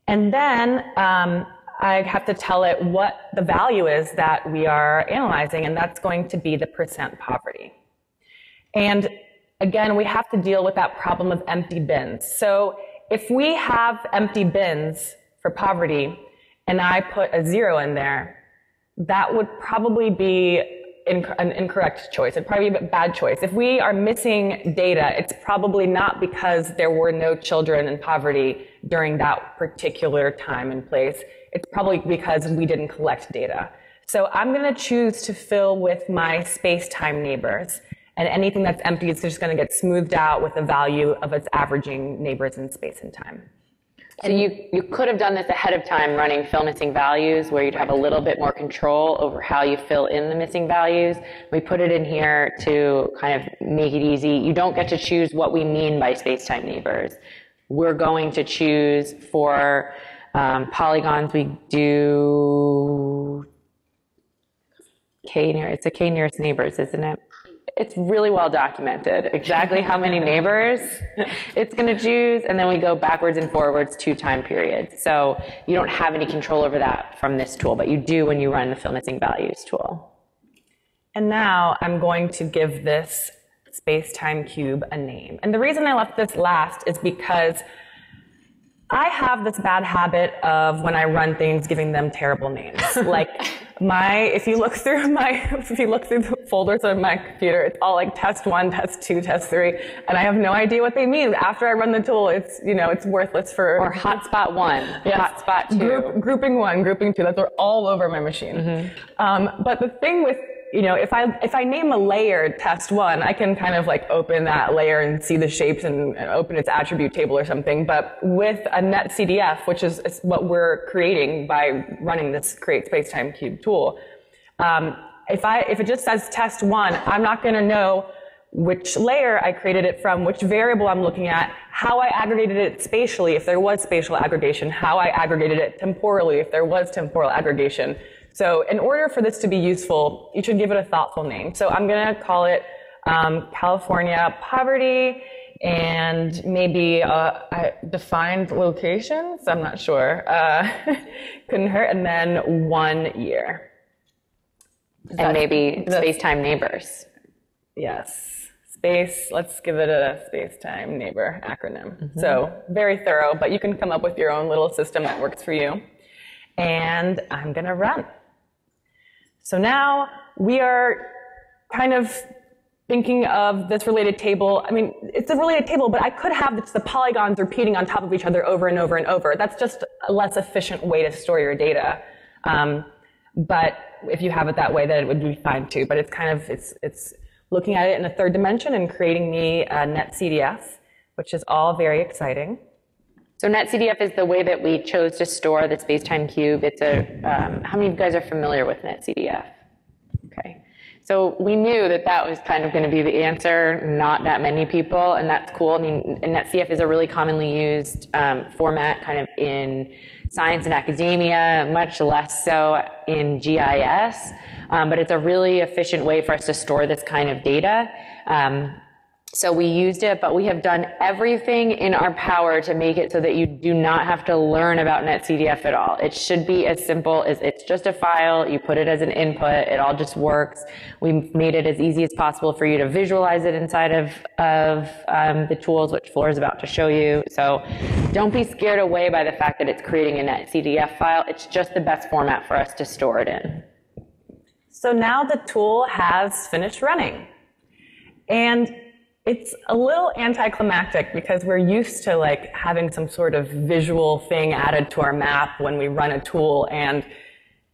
And then um, I have to tell it what the value is that we are analyzing, and that's going to be the percent poverty. And again, we have to deal with that problem of empty bins. So if we have empty bins for poverty, and I put a zero in there, that would probably be inc- an incorrect choice. It'd probably be a bad choice. If we are missing data, it's probably not because there were no children in poverty during that particular time and place. It's probably because we didn't collect data. So I'm going to choose to fill with my space-time neighbors. And anything that's empty is just going to get smoothed out with the value of its averaging neighbors in space and time. So you, you could have done this ahead of time running fill missing values where you'd have a little bit more control over how you fill in the missing values. We put it in here to kind of make it easy. You don't get to choose what we mean by space-time neighbors. We're going to choose for um, polygons, we do K near, it's a K nearest neighbors, isn't it? It's really well documented, exactly how many neighbors it's going to choose, and then we go backwards and forwards two time periods. So you don't have any control over that from this tool, but you do when you run the fill missing values tool. And now I'm going to give this space-time cube a name. And the reason I left this last is because I have this bad habit of when I run things, giving them terrible names. *laughs* like my, if you look through *laughs* my, if you look through the folders on my computer, it's all like test one, test two, test three, and I have no idea what they mean. After I run the tool, it's, you know, it's worthless for. Or hotspot one, yes. hotspot two. Group, grouping one, grouping two, that's all over my machine. Mm-hmm. Um, but the thing with you know, if I if I name a layer test one, I can kind of like open that layer and see the shapes and open its attribute table or something. But with a netcdf, which is, is what we're creating by running this create spacetime cube tool, um, if I if it just says test one, I'm not going to know which layer I created it from, which variable I'm looking at, how I aggregated it spatially if there was spatial aggregation, how I aggregated it temporally if there was temporal aggregation. So in order for this to be useful, you should give it a thoughtful name. So I'm going to call it um, California poverty and maybe uh, defined locations. I'm not sure. Uh, *laughs* couldn't hurt. And then one year. and maybe space-time neighbors. Yes. Space, let's give it a space-time neighbor acronym. Mm-hmm. So very thorough, but you can come up with your own little system that works for you. And I'm going to run. So now we are kind of thinking of this related table. I mean, it's a related table, but I could have the polygons repeating on top of each other over and over and over. That's just a less efficient way to store your data. Um, but if you have it that way, then it would be fine too. But it's kind of, it's, it's looking at it in a third dimension and creating me a netcdf, which is all very exciting. So netcdf is the way that we chose to store the spacetime cube. It's a, um, how many of you guys are familiar with netcdf? Okay. So we knew that that was kind of going to be the answer. Not that many people, and that's cool. I mean, netcdf is a really commonly used um, format kind of in science and academia, much less so in GIS. Um, but it's a really efficient way for us to store this kind of data. Um, so we used it, but we have done everything in our power to make it so that you do not have to learn about netcdf at all. It should be as simple as it's just a file. You put it as an input. It all just works. We made it as easy as possible for you to visualize it inside of, of um, the tools, which Flora is about to show you. So don't be scared away by the fact that it's creating a netcdf file. It's just the best format for us to store it in. So now the tool has finished running. And it's a little anticlimactic because we're used to like having some sort of visual thing added to our map when we run a tool and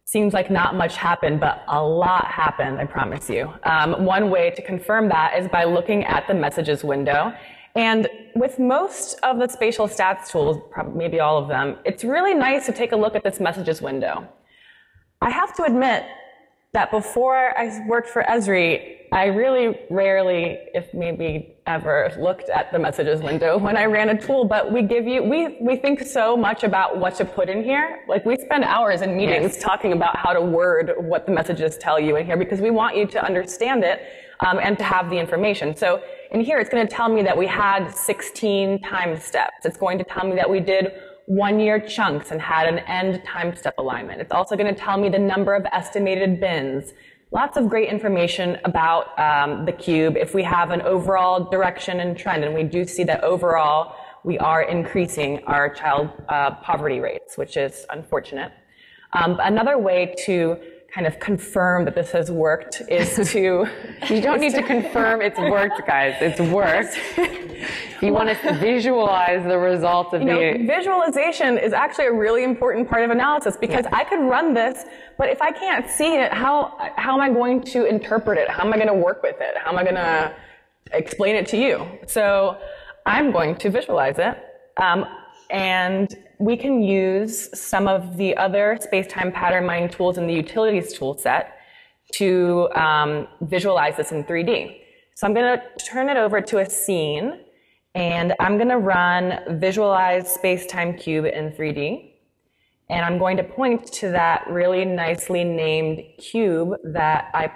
seems like not much happened, but a lot happened, I promise you. Um, one way to confirm that is by looking at the messages window. And with most of the spatial stats tools, maybe all of them, it's really nice to take a look at this messages window. I have to admit that before I worked for Esri, I really rarely, if maybe ever, looked at the messages window *laughs* when I ran a tool, but we give you, we, we think so much about what to put in here. Like we spend hours in meetings yes. talking about how to word what the messages tell you in here because we want you to understand it um, and to have the information. So in here, it's going to tell me that we had 16 time steps. It's going to tell me that we did one year chunks and had an end time step alignment. It's also going to tell me the number of estimated bins lots of great information about um, the cube. If we have an overall direction and trend, and we do see that overall we are increasing our child uh, poverty rates, which is unfortunate. Um, another way to kind of confirm that this has worked is *laughs* to. you don't need to confirm it's worked, guys. It's worked. *laughs* you want to visualize the results of you know, the. Visualization is actually a really important part of analysis because yeah. I could run this, but if I can't see it, how, how am I going to interpret it? How am I going to work with it? How am I going to explain it to you? So I'm going to visualize it. Um, and we can use some of the other space-time pattern mining tools in the utilities tool set to um, visualize this in 3D. So I'm going to turn it over to a scene, and I'm going to run visualize space-time cube in 3D. And I'm going to point to that really nicely named cube that I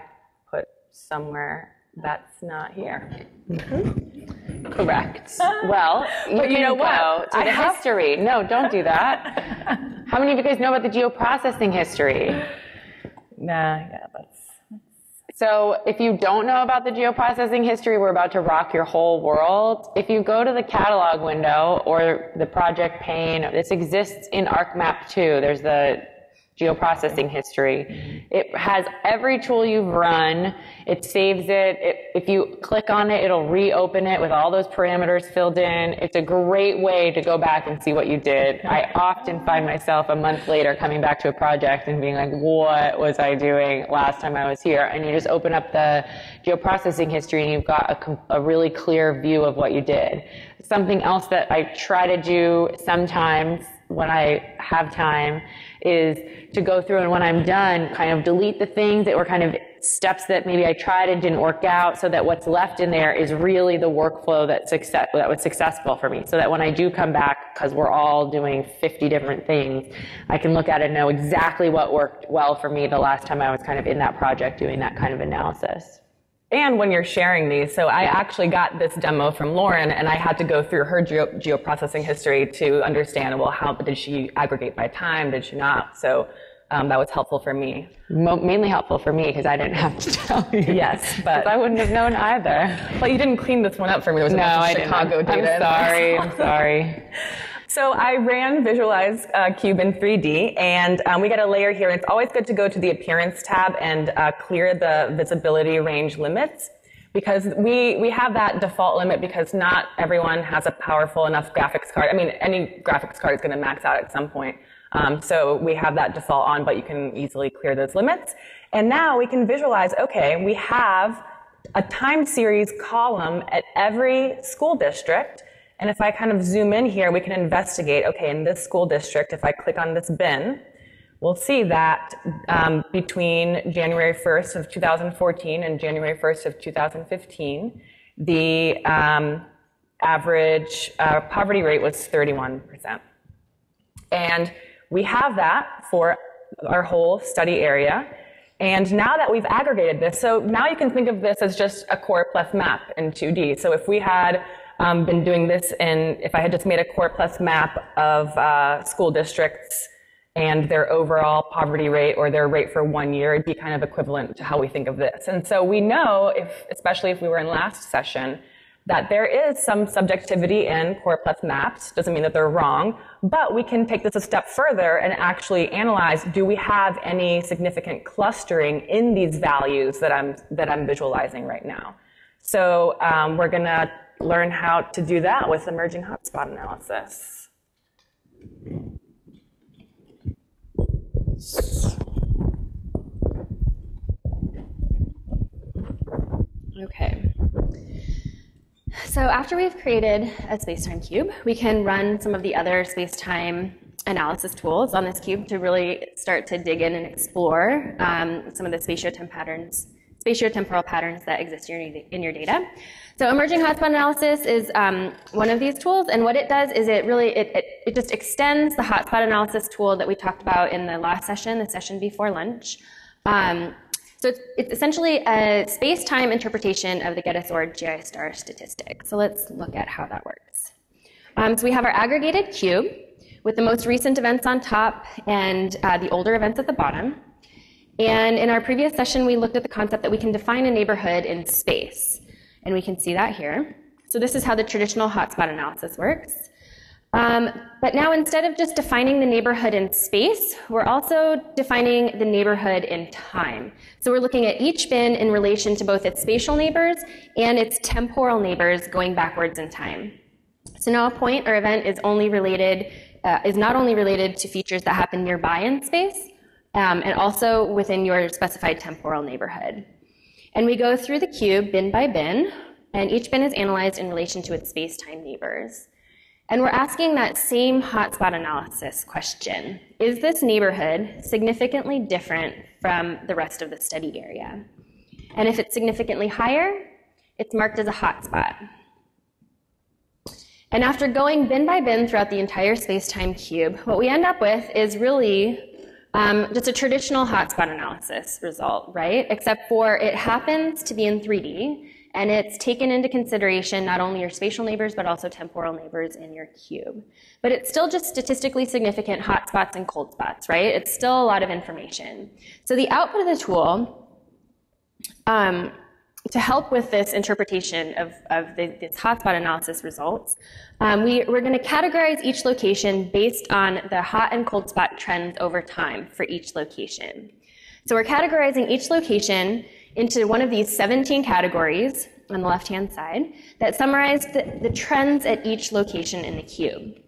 put somewhere that's not here. Mm-hmm. Correct. *laughs* well, you but you know what? To the have... history. No, don't do that. *laughs* How many of you guys know about the geoprocessing history? Nah, yeah, that's. So, if you don't know about the geoprocessing history, we're about to rock your whole world. If you go to the catalog window or the project pane, this exists in ArcMap too. There's the geoprocessing history. It has every tool you've run. It saves it. it. If you click on it, it'll reopen it with all those parameters filled in. It's a great way to go back and see what you did. I often find myself a month later coming back to a project and being like, what was I doing last time I was here? And you just open up the geoprocessing history and you've got a, a really clear view of what you did. Something else that I try to do sometimes when I have time is to go through and when I'm done, kind of delete the things that were kind of steps that maybe I tried and didn't work out so that what's left in there is really the workflow that success, that was successful for me. So that when I do come back, because we're all doing 50 different things, I can look at it and know exactly what worked well for me the last time I was kind of in that project doing that kind of analysis and when you're sharing these. So I actually got this demo from Lauren and I had to go through her geo- geoprocessing history to understand, well, how did she aggregate by time? Did she not? So um, that was helpful for me. Mo- mainly helpful for me because I didn't have to *laughs* tell you. Yes, but I wouldn't have known either. But you didn't clean this one up for me. There was a no, bunch of Chicago didn't. data. I'm sorry. I'm sorry. *laughs* So I ran Visualize uh, Cube in 3D, and um, we got a layer here. It's always good to go to the Appearance tab and uh, clear the visibility range limits because we, we have that default limit because not everyone has a powerful enough graphics card. I mean, any graphics card is going to max out at some point. Um, so we have that default on, but you can easily clear those limits. And now we can visualize, okay, we have a time series column at every school district and if I kind of zoom in here, we can investigate, okay, in this school district, if I click on this bin, we'll see that um, between January 1st of 2014 and January 1st of 2015, the um, average uh, poverty rate was 31%. And we have that for our whole study area. And now that we've aggregated this, so now you can think of this as just a core choropleth map in 2D. So if we had um, been doing this and if I had just made a choropleth map of uh, school districts and their overall poverty rate or their rate for one year, it'd be kind of equivalent to how we think of this. And so we know, if, especially if we were in last session, that there is some subjectivity in choropleth maps. Doesn't mean that they're wrong, but we can take this a step further and actually analyze, do we have any significant clustering in these values that I'm, that I'm visualizing right now? So um, we're gonna learn how to do that with emerging hotspot analysis. Okay. So after we've created a spacetime cube, we can run some of the other spacetime analysis tools on this cube to really start to dig in and explore um, some of the spatiotemporal patterns, spatiotemporal patterns that exist in your, data. So emerging hotspot analysis is um, one of these tools, and what it does is it really it, it, it, just extends the hotspot analysis tool that we talked about in the last session, the session before lunch. Um, so it's, it's, essentially a space-time interpretation of the Getis GI star statistic. So let's look at how that works. Um, so we have our aggregated cube with the most recent events on top and uh, the older events at the bottom. And in our previous session, we looked at the concept that we can define a neighborhood in space and we can see that here. So this is how the traditional hotspot analysis works. Um, but now instead of just defining the neighborhood in space, we're also defining the neighborhood in time. So we're looking at each bin in relation to both its spatial neighbors and its temporal neighbors going backwards in time. So now a point or event is only related, uh, is not only related to features that happen nearby in space, um, and also within your specified temporal neighborhood. And we go through the cube bin by bin, and each bin is analyzed in relation to its space-time neighbors. And we're asking that same hotspot analysis question. Is this neighborhood significantly different from the rest of the study area? And if it's significantly higher, it's marked as a hotspot. And after going bin by bin throughout the entire space-time cube, what we end up with is really um, just a traditional hotspot analysis result, right? Except for it happens to be in 3D, and it's taken into consideration not only your spatial neighbors, but also temporal neighbors in your cube. But it's still just statistically significant hot spots and cold spots, right? It's still a lot of information. So the output of the tool, um, to help with this interpretation of, of the, this hotspot analysis results, um, we, we're going to categorize each location based on the hot and cold spot trends over time for each location. So we're categorizing each location into one of these 17 categories on the left-hand side that summarize the, the trends at each location in the cube.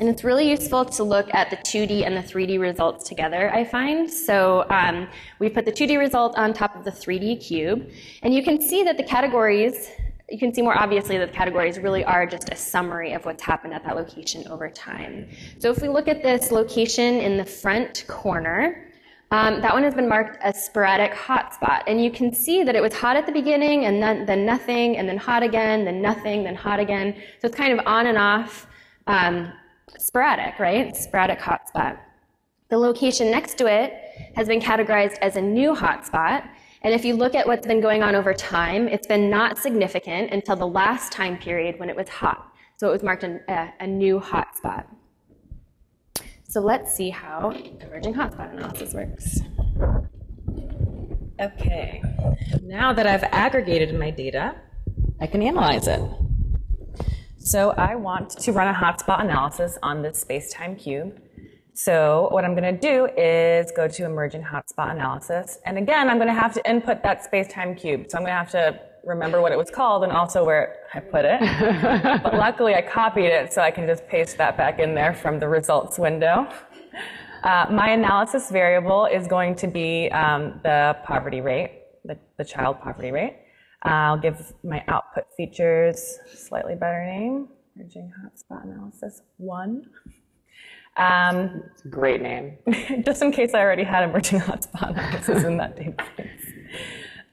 And it's really useful to look at the 2D and the 3D results together, I find. So um, we put the 2D result on top of the 3D cube, and you can see that the categories, you can see more obviously that the categories really are just a summary of what's happened at that location over time. So if we look at this location in the front corner, um, that one has been marked as sporadic hotspot. And you can see that it was hot at the beginning and then, then nothing, and then hot again, then nothing, then hot again. So it's kind of on and off um, sporadic, right? Sporadic hotspot. The location next to it has been categorized as a new hotspot. And if you look at what's been going on over time, it's been not significant until the last time period when it was hot. So it was marked a, a new hotspot. So let's see how emerging hotspot analysis works. Okay, now that I've aggregated my data, I can analyze it. So I want to run a hotspot analysis on this space-time cube. So what I'm going to do is go to emerging hotspot analysis. And again, I'm going to have to input that space-time cube. So I'm going to have to remember what it was called and also where I put it. *laughs* but luckily I copied it so I can just paste that back in there from the results window. Uh, my analysis variable is going to be um, the poverty rate, the, the child poverty rate. I'll give my output features slightly better name, emerging hotspot analysis one. Um, it's a great name. *laughs* just in case I already had emerging hotspot analysis in that database.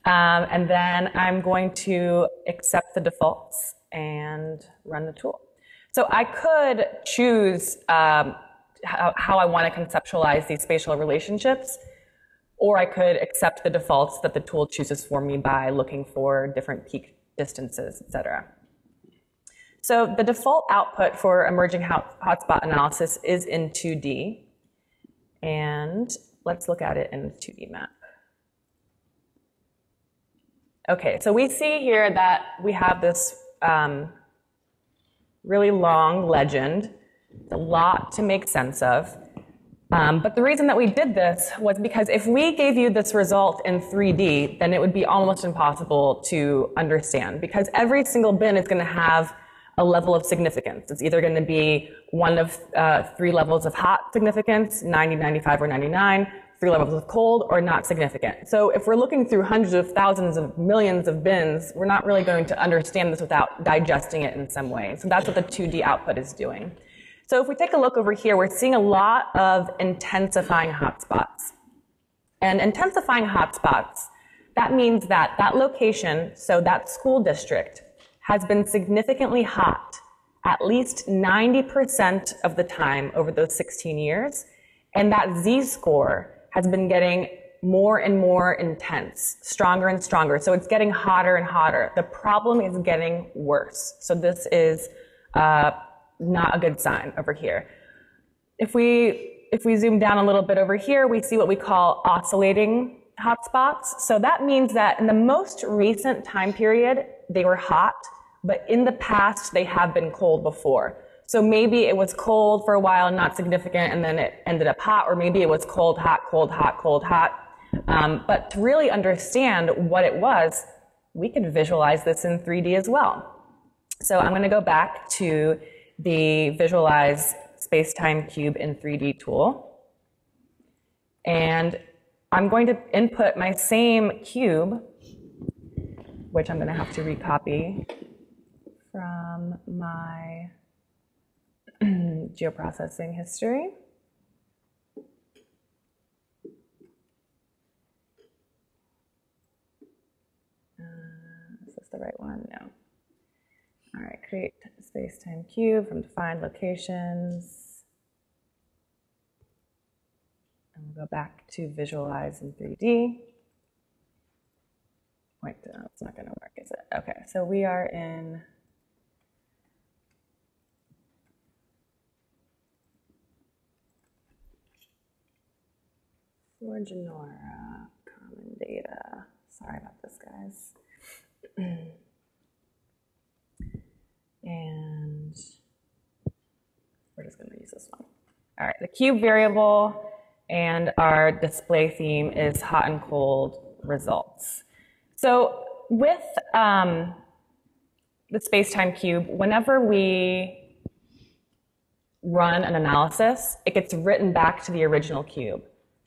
Um, and then I'm going to accept the defaults and run the tool. So I could choose um, how, how, I want to conceptualize these spatial relationships, or I could accept the defaults that the tool chooses for me by looking for different peak distances, etc. So the default output for emerging hotspot analysis is in 2D. And let's look at it in the 2D map. Okay, so we see here that we have this um, really long legend, a lot to make sense of. Um, but the reason that we did this was because if we gave you this result in 3D, then it would be almost impossible to understand because every single bin is going to have a level of significance. It's either going to be one of uh, three levels of hot significance, 90, 95, or 99, three levels of cold or not significant. So if we're looking through hundreds of thousands of millions of bins, we're not really going to understand this without digesting it in some way. So that's what the 2D output is doing. So if we take a look over here, we're seeing a lot of intensifying hotspots. And intensifying hotspots, that means that that location, so that school district, has been significantly hot at least 90% of the time over those 16 years. And that z-score has been getting more and more intense, stronger and stronger. So it's getting hotter and hotter. The problem is getting worse. So this is uh, not a good sign over here. If we if we zoom down a little bit over here, we see what we call oscillating hotspots. So that means that in the most recent time period, they were hot, but in the past, they have been cold before. So maybe it was cold for a while, not significant, and then it ended up hot, or maybe it was cold, hot, cold, hot, cold, hot. Um, but to really understand what it was, we can visualize this in 3D as well. So I'm going to go back to the Visualize Space-Time Cube in 3D tool. And I'm going to input my same cube, which I'm going to have to recopy from my *clears throat* geoprocessing history. Uh, is this the right one? No. All right, create space-time cube from defined locations. And we'll go back to visualize in 3D. Wait, no, it's not going to work, is it? Okay, so we are in for Jenora, common data. Sorry about this, guys. *clears throat* and we're just going to use this one. All right, the cube variable and our display theme is hot and cold results. So with um, the space-time cube, whenever we run an analysis, it gets written back to the original cube.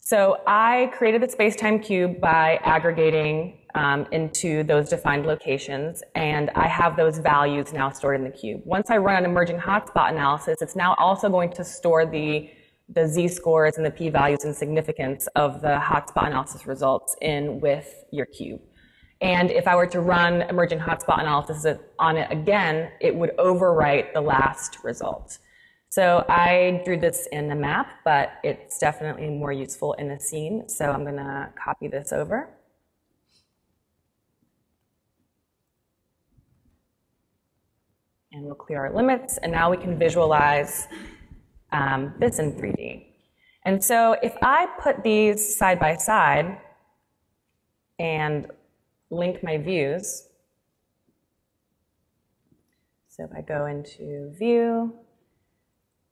So I created the space-time cube by aggregating um, into those defined locations, and I have those values now stored in the cube. Once I run an emerging hotspot analysis, it's now also going to store the, the z-scores and the p-values and significance of the hotspot analysis results in with your cube. And if I were to run emerging hotspot analysis on it again, it would overwrite the last result. So I drew this in the map, but it's definitely more useful in the scene. So I'm gonna copy this over. And we'll clear our limits, and now we can visualize um, this in 3D. And so if I put these side by side and link my views, so if I go into view,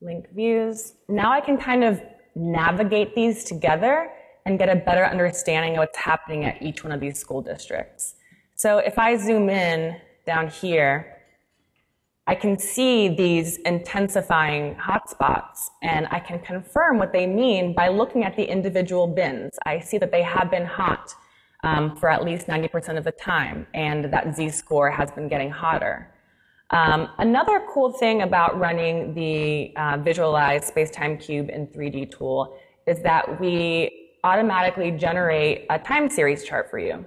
link views. Now I can kind of navigate these together and get a better understanding of what's happening at each one of these school districts. So if I zoom in down here, I can see these intensifying hotspots and I can confirm what they mean by looking at the individual bins. I see that they have been hot um, for at least 90% of the time and that z-score has been getting hotter. Um, another cool thing about running the uh, Visualize Space-Time Cube in 3D tool is that we automatically generate a time series chart for you.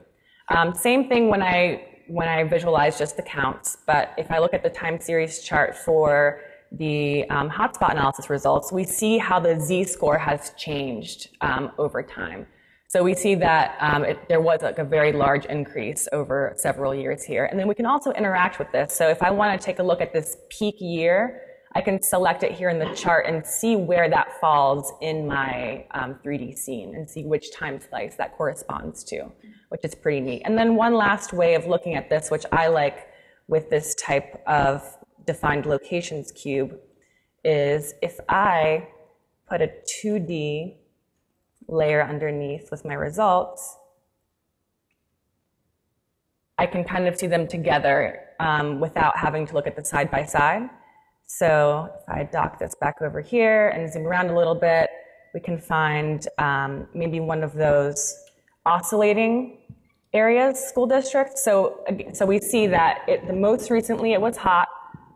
Um, same thing when I when I visualize just the counts, but if I look at the time series chart for the um, hotspot analysis results, we see how the z-score has changed um, over time. So we see that um, it, there was like a very large increase over several years here. And then we can also interact with this. So if I want to take a look at this peak year, I can select it here in the chart and see where that falls in my um, 3D scene and see which time slice that corresponds to, which is pretty neat. And then one last way of looking at this, which I like with this type of defined locations cube, is if I put a 2D layer underneath with my results, I can kind of see them together um, without having to look at the side by side. So if I dock this back over here and zoom around a little bit, we can find um, maybe one of those oscillating areas, school districts. So, so we see that it, the most recently it was hot,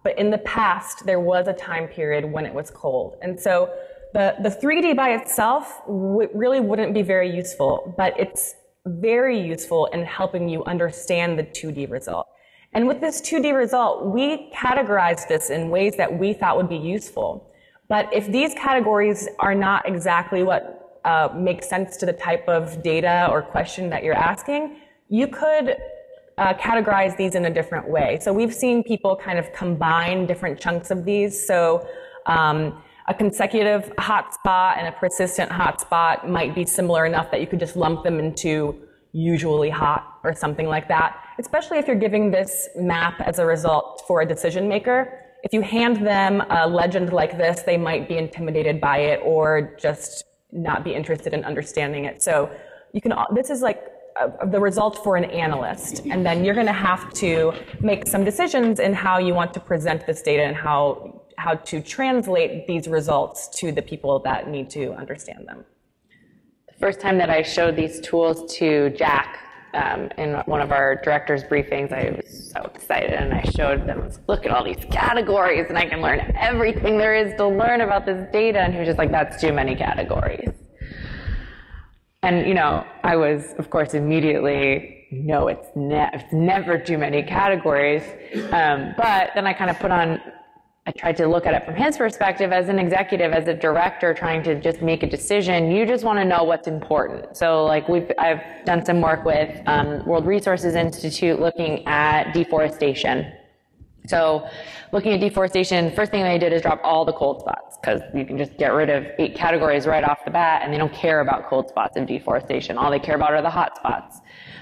but in the past there was a time period when it was cold. And so the, the 3D by itself really wouldn't be very useful, but it's very useful in helping you understand the 2D result. And with this 2D result, we categorized this in ways that we thought would be useful. But if these categories are not exactly what uh, makes sense to the type of data or question that you're asking, you could uh, categorize these in a different way. So we've seen people kind of combine different chunks of these. So um, a consecutive hotspot and a persistent hotspot might be similar enough that you could just lump them into usually hot or something like that. Especially if you're giving this map as a result for a decision maker, if you hand them a legend like this, they might be intimidated by it or just not be interested in understanding it. So you can, this is like uh, the result for an analyst. And then you're going to have to make some decisions in how you want to present this data and how, how to translate these results to the people that need to understand them. The first time that I showed these tools to Jack um, in one of our director's briefings, I was so excited and I showed them, look at all these categories and I can learn everything there is to learn about this data. And he was just like, that's too many categories. And, you know, I was, of course, immediately, no, it's, ne- it's never too many categories. Um, but then I kind of put on, I tried to look at it from his perspective as an executive, as a director trying to just make a decision. You just want to know what's important. So like we've, I've done some work with um, World Resources Institute looking at deforestation. So looking at deforestation, first thing they did is drop all the cold spots because you can just get rid of eight categories right off the bat and they don't care about cold spots of deforestation. All they care about are the hot spots.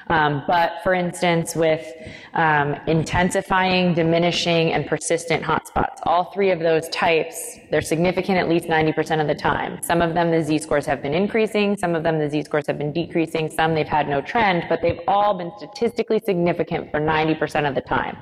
Um, but for instance, with um, intensifying, diminishing, and persistent hotspots, all three of those types, they're significant at least 90% of the time. Some of them, the z-scores have been increasing. Some of them, the z-scores have been decreasing. Some, they've had no trend, but they've all been statistically significant for 90% of the time.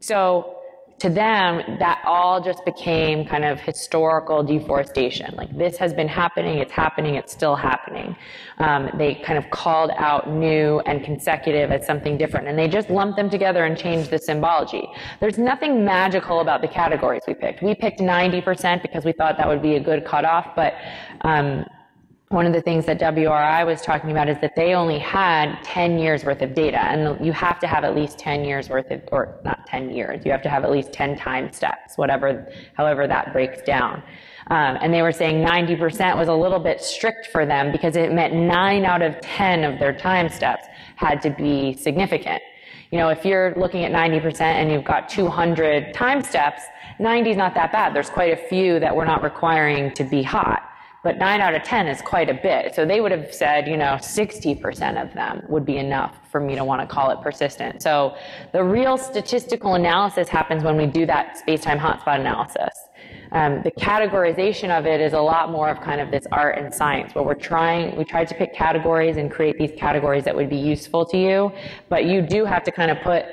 So to them, that all just became kind of historical deforestation. Like this has been happening, it's happening, it's still happening. Um, they kind of called out new and consecutive as something different, and they just lumped them together and changed the symbology. There's nothing magical about the categories we picked. We picked 90% because we thought that would be a good cutoff, but um, one of the things that WRI was talking about is that they only had 10 years worth of data and you have to have at least 10 years worth of, or not 10 years, you have to have at least 10 time steps, whatever, however that breaks down. Um, and they were saying 90% was a little bit strict for them because it meant nine out of 10 of their time steps had to be significant. You know, if you're looking at 90% and you've got 200 time steps, 90 is not that bad. There's quite a few that we're not requiring to be hot but nine out of 10 is quite a bit. So they would have said, you know, 60% of them would be enough for me to want to call it persistent. So the real statistical analysis happens when we do that space-time hotspot analysis. Um, the categorization of it is a lot more of kind of this art and science where we're trying, we tried to pick categories and create these categories that would be useful to you, but you do have to kind of put,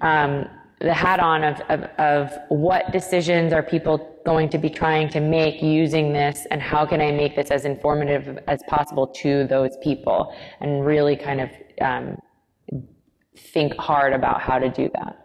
um, the hat on of, of, of, what decisions are people going to be trying to make using this and how can I make this as informative as possible to those people and really kind of um, think hard about how to do that.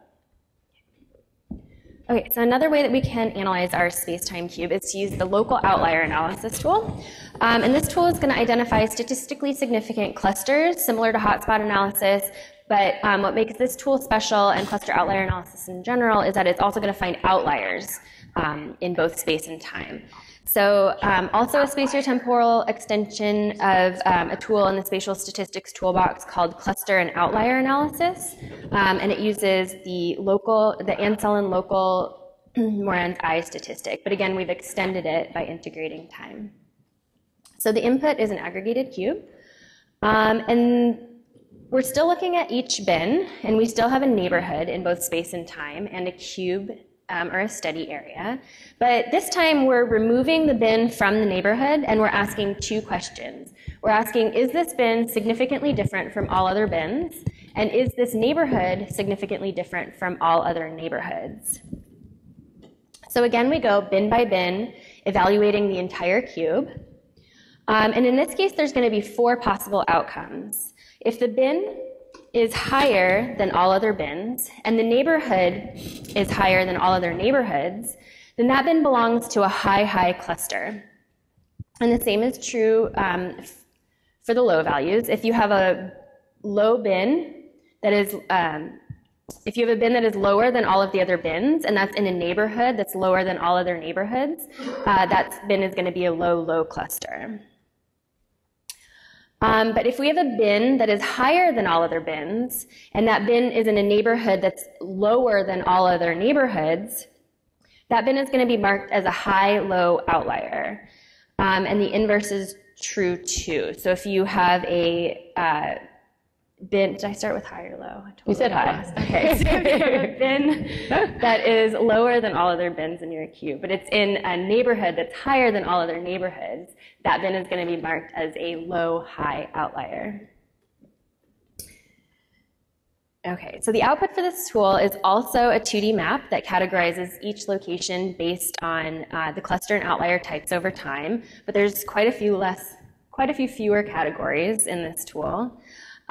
Okay, so another way that we can analyze our space-time cube is to use the local outlier analysis tool. Um, and this tool is going to identify statistically significant clusters, similar to hotspot analysis, but um, what makes this tool special and cluster outlier analysis in general is that it's also going to find outliers um, in both space and time. So um, also a spatiotemporal extension of um, a tool in the spatial statistics toolbox called cluster and outlier analysis. Um, and it uses the local, the Anselin local *clears throat* Moran's I statistic. But again, we've extended it by integrating time. So the input is an aggregated cube. Um, and we're still looking at each bin, and we still have a neighborhood in both space and time, and a cube um, or a study area. But this time we're removing the bin from the neighborhood and we're asking two questions. We're asking, is this bin significantly different from all other bins? And is this neighborhood significantly different from all other neighborhoods? So again, we go bin by bin, evaluating the entire cube. Um, and in this case, there's going to be four possible outcomes. If the bin is higher than all other bins, and the neighborhood is higher than all other neighborhoods, then that bin belongs to a high, high cluster. And the same is true um, for the low values. If you have a low bin that is, um, if you have a bin that is lower than all of the other bins, and that's in a neighborhood that's lower than all other neighborhoods, uh, that bin is going to be a low, low cluster. Um, but if we have a bin that is higher than all other bins, and that bin is in a neighborhood that's lower than all other neighborhoods, that bin is going to be marked as a high-low outlier. Um, and the inverse is true too. So if you have a uh, bin. Did I start with high or low? Totally you said high. *laughs* Okay, so if you have a *laughs* bin that is lower than all other bins in your queue, but it's in a neighborhood that's higher than all other neighborhoods, that bin is going to be marked as a low-high outlier. Okay, so the output for this tool is also a 2D map that categorizes each location based on uh, the cluster and outlier types over time, but there's quite a few less, quite a few fewer categories in this tool.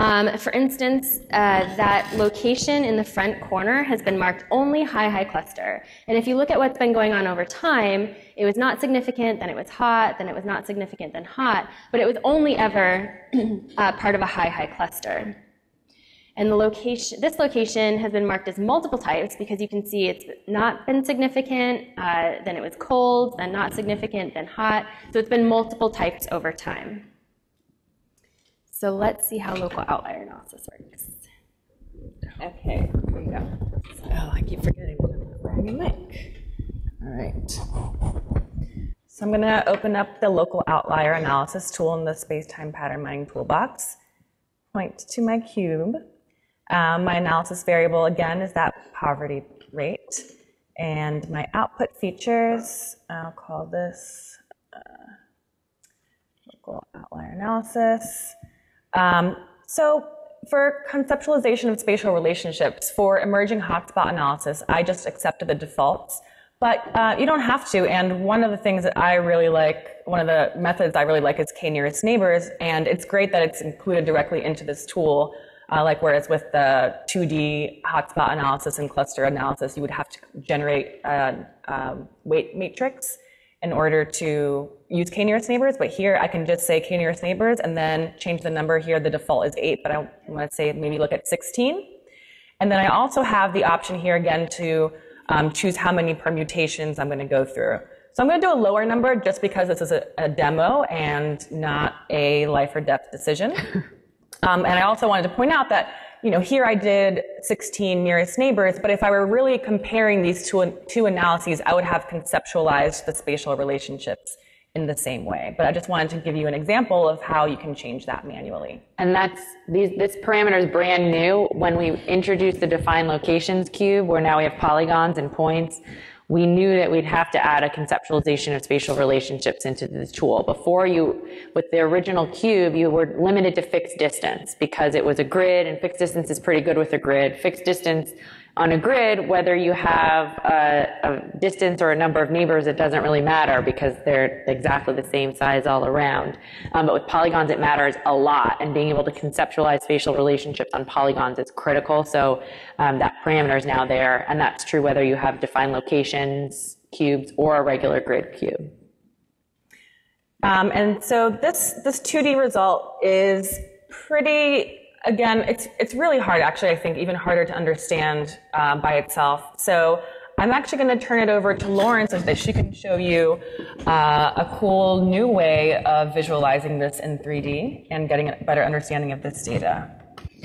Um, for instance, uh, that location in the front corner has been marked only high, high cluster. And if you look at what's been going on over time, it was not significant, then it was hot, then it was not significant, then hot, but it was only ever *clears throat* uh, part of a high, high cluster. And the location, this location has been marked as multiple types because you can see it's not been significant, uh, then it was cold, then not significant, then hot. So it's been multiple types over time. So let's see how local outlier analysis works. Okay, here we go. Oh, I keep forgetting that I'm wearing a mic. All right. So I'm going to open up the local outlier analysis tool in the space-time pattern mining toolbox. Point to my cube. Um, my analysis variable, again, is that poverty rate. And my output features, I'll call this uh, local outlier analysis. Um, so for conceptualization of spatial relationships, for emerging hotspot analysis, I just accepted the defaults. But uh, you don't have to. And one of the things that I really like, one of the methods I really like is k-nearest neighbors. And it's great that it's included directly into this tool. Uh, like whereas with the 2D hotspot analysis and cluster analysis, you would have to generate a, a weight matrix in order to use k-nearest neighbors. But here I can just say k-nearest neighbors and then change the number here. The default is 8, but I want to say maybe look at 16. And then I also have the option here again to um, choose how many permutations I'm going to go through. So I'm going to do a lower number just because this is a, a demo and not a life or death decision. *laughs* Um, and I also wanted to point out that, you know, here I did 16 nearest neighbors, but if I were really comparing these two, two analyses, I would have conceptualized the spatial relationships in the same way. But I just wanted to give you an example of how you can change that manually. And that's these, this parameter is brand new. When we introduced the define locations cube, where now we have polygons and points, we knew that we'd have to add a conceptualization of spatial relationships into the tool. Before you, with the original cube, you were limited to fixed distance because it was a grid and fixed distance is pretty good with a grid. Fixed distance on a grid, whether you have a, a, distance or a number of neighbors, it doesn't really matter because they're exactly the same size all around. Um, but with polygons, it matters a lot, and being able to conceptualize spatial relationships on polygons is critical. So um, that parameter is now there, and that's true whether you have defined locations, cubes, or a regular grid cube. Um, and so this this 2D result is pretty again, it's, it's really hard, actually, I think, even harder to understand uh, by itself. So I'm actually going to turn it over to Lauren so that she can show you uh, a cool new way of visualizing this in 3D and getting a better understanding of this data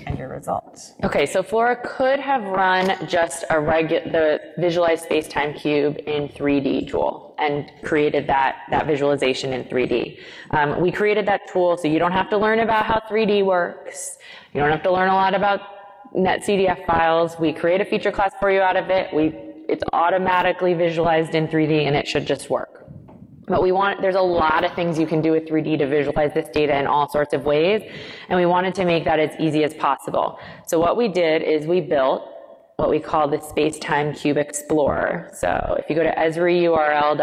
and your results. Okay, so Flora could have run just a regular, the visualized space-time cube in 3D tool and created that, that visualization in 3D. Um, we created that tool so you don't have to learn about how 3D works. You don't have to learn a lot about NetCDF files. We create a feature class for you out of it. We, it's automatically visualized in 3D and it should just work. But we want, there's a lot of things you can do with 3D to visualize this data in all sorts of ways. And we wanted to make that as easy as possible. So what we did is we built what we call the Space-Time Cube Explorer. So if you go to esriurl.com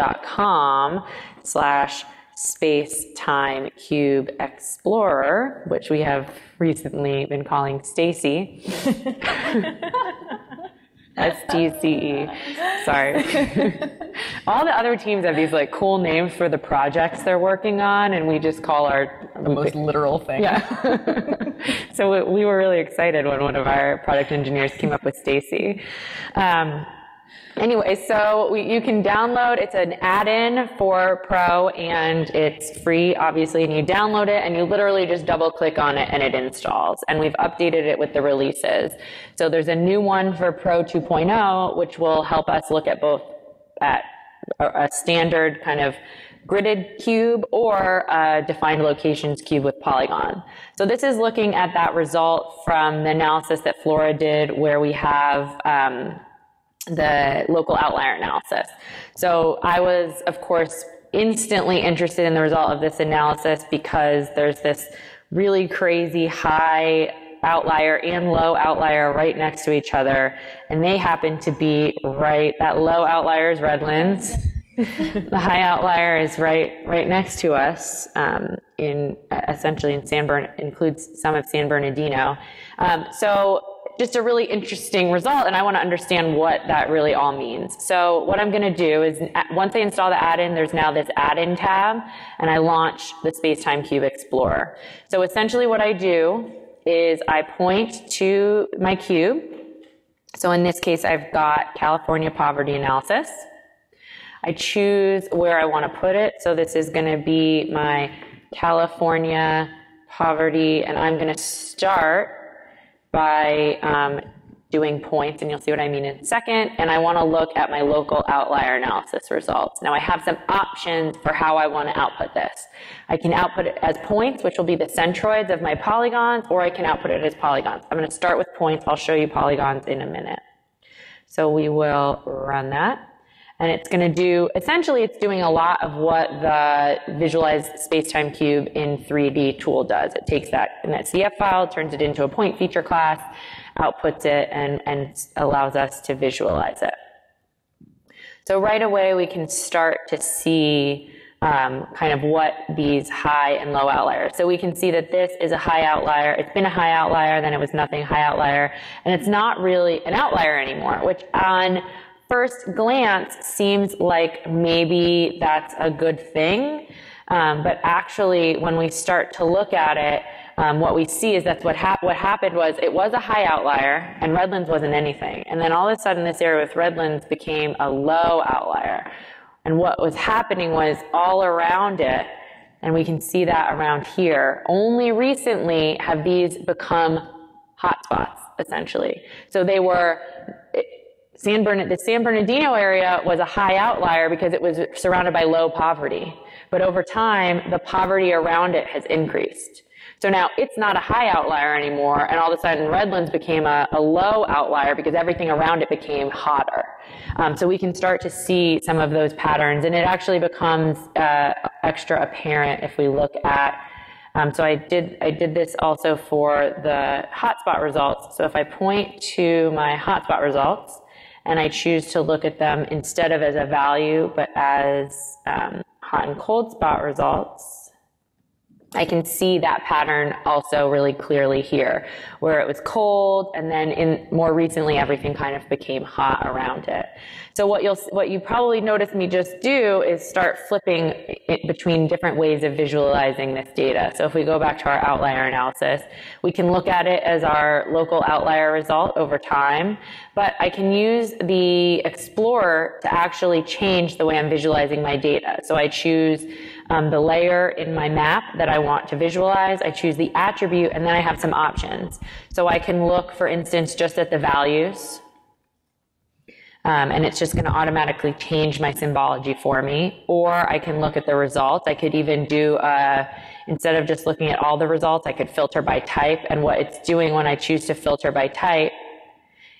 slash space-time cube explorer, which we have recently been calling Stacy. *laughs* S-T-C-E. Sorry. *laughs* All the other teams have these like cool names for the projects they're working on, and we just call our the most literal thing. Yeah. *laughs* so we were really excited when one of our product engineers came up with Stacy. Um, Anyway, so we, you can download, it's an add-in for Pro and it's free, obviously, and you download it and you literally just double click on it and it installs. And we've updated it with the releases. So there's a new one for Pro 2.0, which will help us look at both at a standard kind of gridded cube or a defined locations cube with polygon. So this is looking at that result from the analysis that Flora did where we have um, the local outlier analysis. So I was, of course, instantly interested in the result of this analysis because there's this really crazy high outlier and low outlier right next to each other. And they happen to be right, that low outlier is Redlands. *laughs* the high outlier is right, right next to us, um, in essentially in San Bern, includes some of San Bernardino. Um, so just a really interesting result and I want to understand what that really all means. So what I'm going to do is once I install the add-in, there's now this add-in tab and I launch the Spacetime Cube Explorer. So essentially what I do is I point to my cube. So in this case, I've got California poverty analysis. I choose where I want to put it. So this is going to be my California poverty and I'm going to start by um, doing points, and you'll see what I mean in a second. And I want to look at my local outlier analysis results. Now I have some options for how I want to output this. I can output it as points, which will be the centroids of my polygons, or I can output it as polygons. I'm going to start with points. I'll show you polygons in a minute. So we will run that. And it's going to do, essentially, it's doing a lot of what the visualized spacetime cube in 3D tool does. It takes that, that CF file, turns it into a point feature class, outputs it, and, and allows us to visualize it. So right away, we can start to see um, kind of what these high and low outliers. So we can see that this is a high outlier. It's been a high outlier, then it was nothing high outlier, and it's not really an outlier anymore, which on first glance seems like maybe that's a good thing. Um, but actually, when we start to look at it, um, what we see is that's what, hap- what happened was it was a high outlier and Redlands wasn't anything. And then all of a sudden, this area with Redlands became a low outlier. And what was happening was all around it, and we can see that around here, only recently have these become hotspots, essentially. So they were, San Bern- the San Bernardino area was a high outlier because it was surrounded by low poverty. But over time, the poverty around it has increased. So now it's not a high outlier anymore, and all of a sudden Redlands became a, a low outlier because everything around it became hotter. Um, so we can start to see some of those patterns, and it actually becomes uh, extra apparent if we look at. Um, so I did I did this also for the hotspot results. So if I point to my hotspot results, and I choose to look at them instead of as a value, but as um, hot and cold spot results, I can see that pattern also really clearly here, where it was cold, and then in more recently, everything kind of became hot around it. So what you'll what you probably notice me just do is start flipping between different ways of visualizing this data. So if we go back to our outlier analysis, we can look at it as our local outlier result over time, but I can use the Explorer to actually change the way I'm visualizing my data. So I choose um, the layer in my map that I want to visualize. I choose the attribute and then I have some options. So I can look, for instance, just at the values. Um, and it's just going to automatically change my symbology for me. Or I can look at the results. I could even do, uh, instead of just looking at all the results, I could filter by type. And what it's doing when I choose to filter by type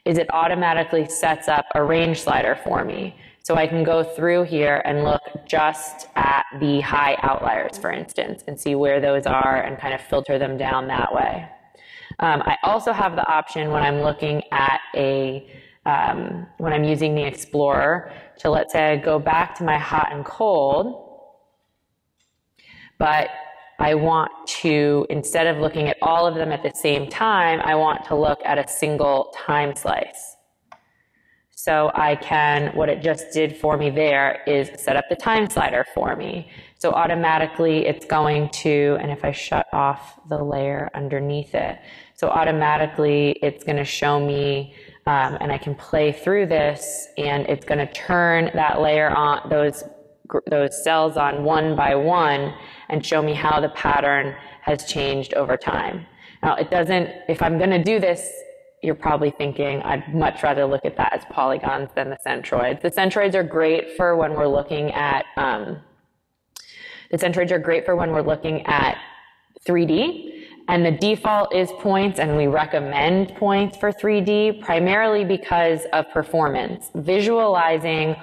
is it automatically sets up a range slider for me. So I can go through here and look just at the high outliers, for instance, and see where those are and kind of filter them down that way. Um, I also have the option when I'm looking at a, um, when I'm using the Explorer to let's say I go back to my hot and cold, but I want to, instead of looking at all of them at the same time, I want to look at a single time slice. So I can, what it just did for me there is set up the time slider for me. So automatically it's going to, and if I shut off the layer underneath it, so automatically it's going to show me, um, and I can play through this and it's going to turn that layer on, those, those cells on one by one and show me how the pattern has changed over time. Now it doesn't, if I'm going to do this you're probably thinking, I'd much rather look at that as polygons than the centroids. The centroids are great for when we're looking at um, The centroids are great for when we're looking at 3D. And the default is points, and we recommend points for 3D primarily because of performance. Visualizing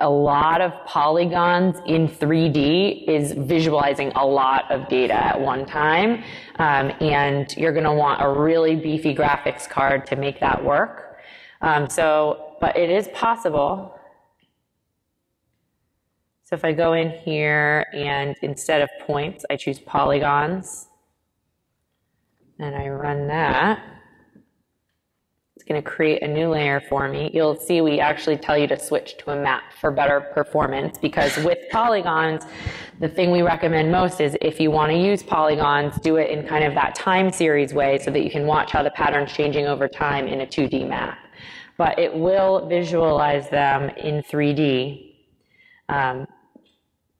a lot of polygons in 3D is visualizing a lot of data at one time. Um, and you're going to want a really beefy graphics card to make that work. Um, so, but it is possible. So if I go in here and instead of points, I choose polygons and I run that going to create a new layer for me. You'll see we actually tell you to switch to a map for better performance because with polygons, the thing we recommend most is if you want to use polygons, do it in kind of that time series way so that you can watch how the pattern's changing over time in a 2D map. But it will visualize them in 3D um,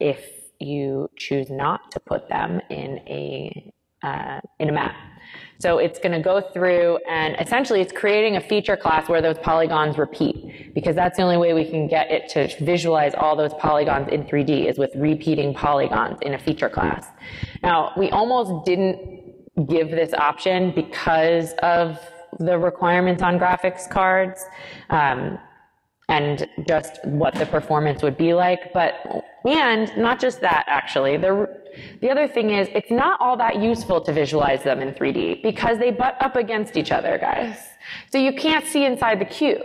if you choose not to put them in a uh, in a map. So it's going to go through and essentially it's creating a feature class where those polygons repeat because that's the only way we can get it to visualize all those polygons in 3D is with repeating polygons in a feature class. Now, we almost didn't give this option because of the requirements on graphics cards. Um, and just what the performance would be like. But, and not just that, actually. The, the other thing is, it's not all that useful to visualize them in 3D because they butt up against each other, guys. So you can't see inside the cube.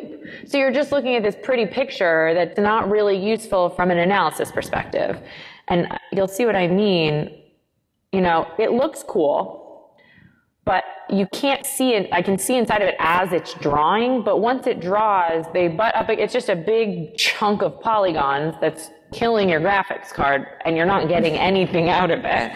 So you're just looking at this pretty picture that's not really useful from an analysis perspective. And you'll see what I mean. You know, it looks cool, but you can't see it. I can see inside of it as it's drawing, but once it draws, they butt up. It's just a big chunk of polygons that's killing your graphics card and you're not getting *laughs* anything out of it.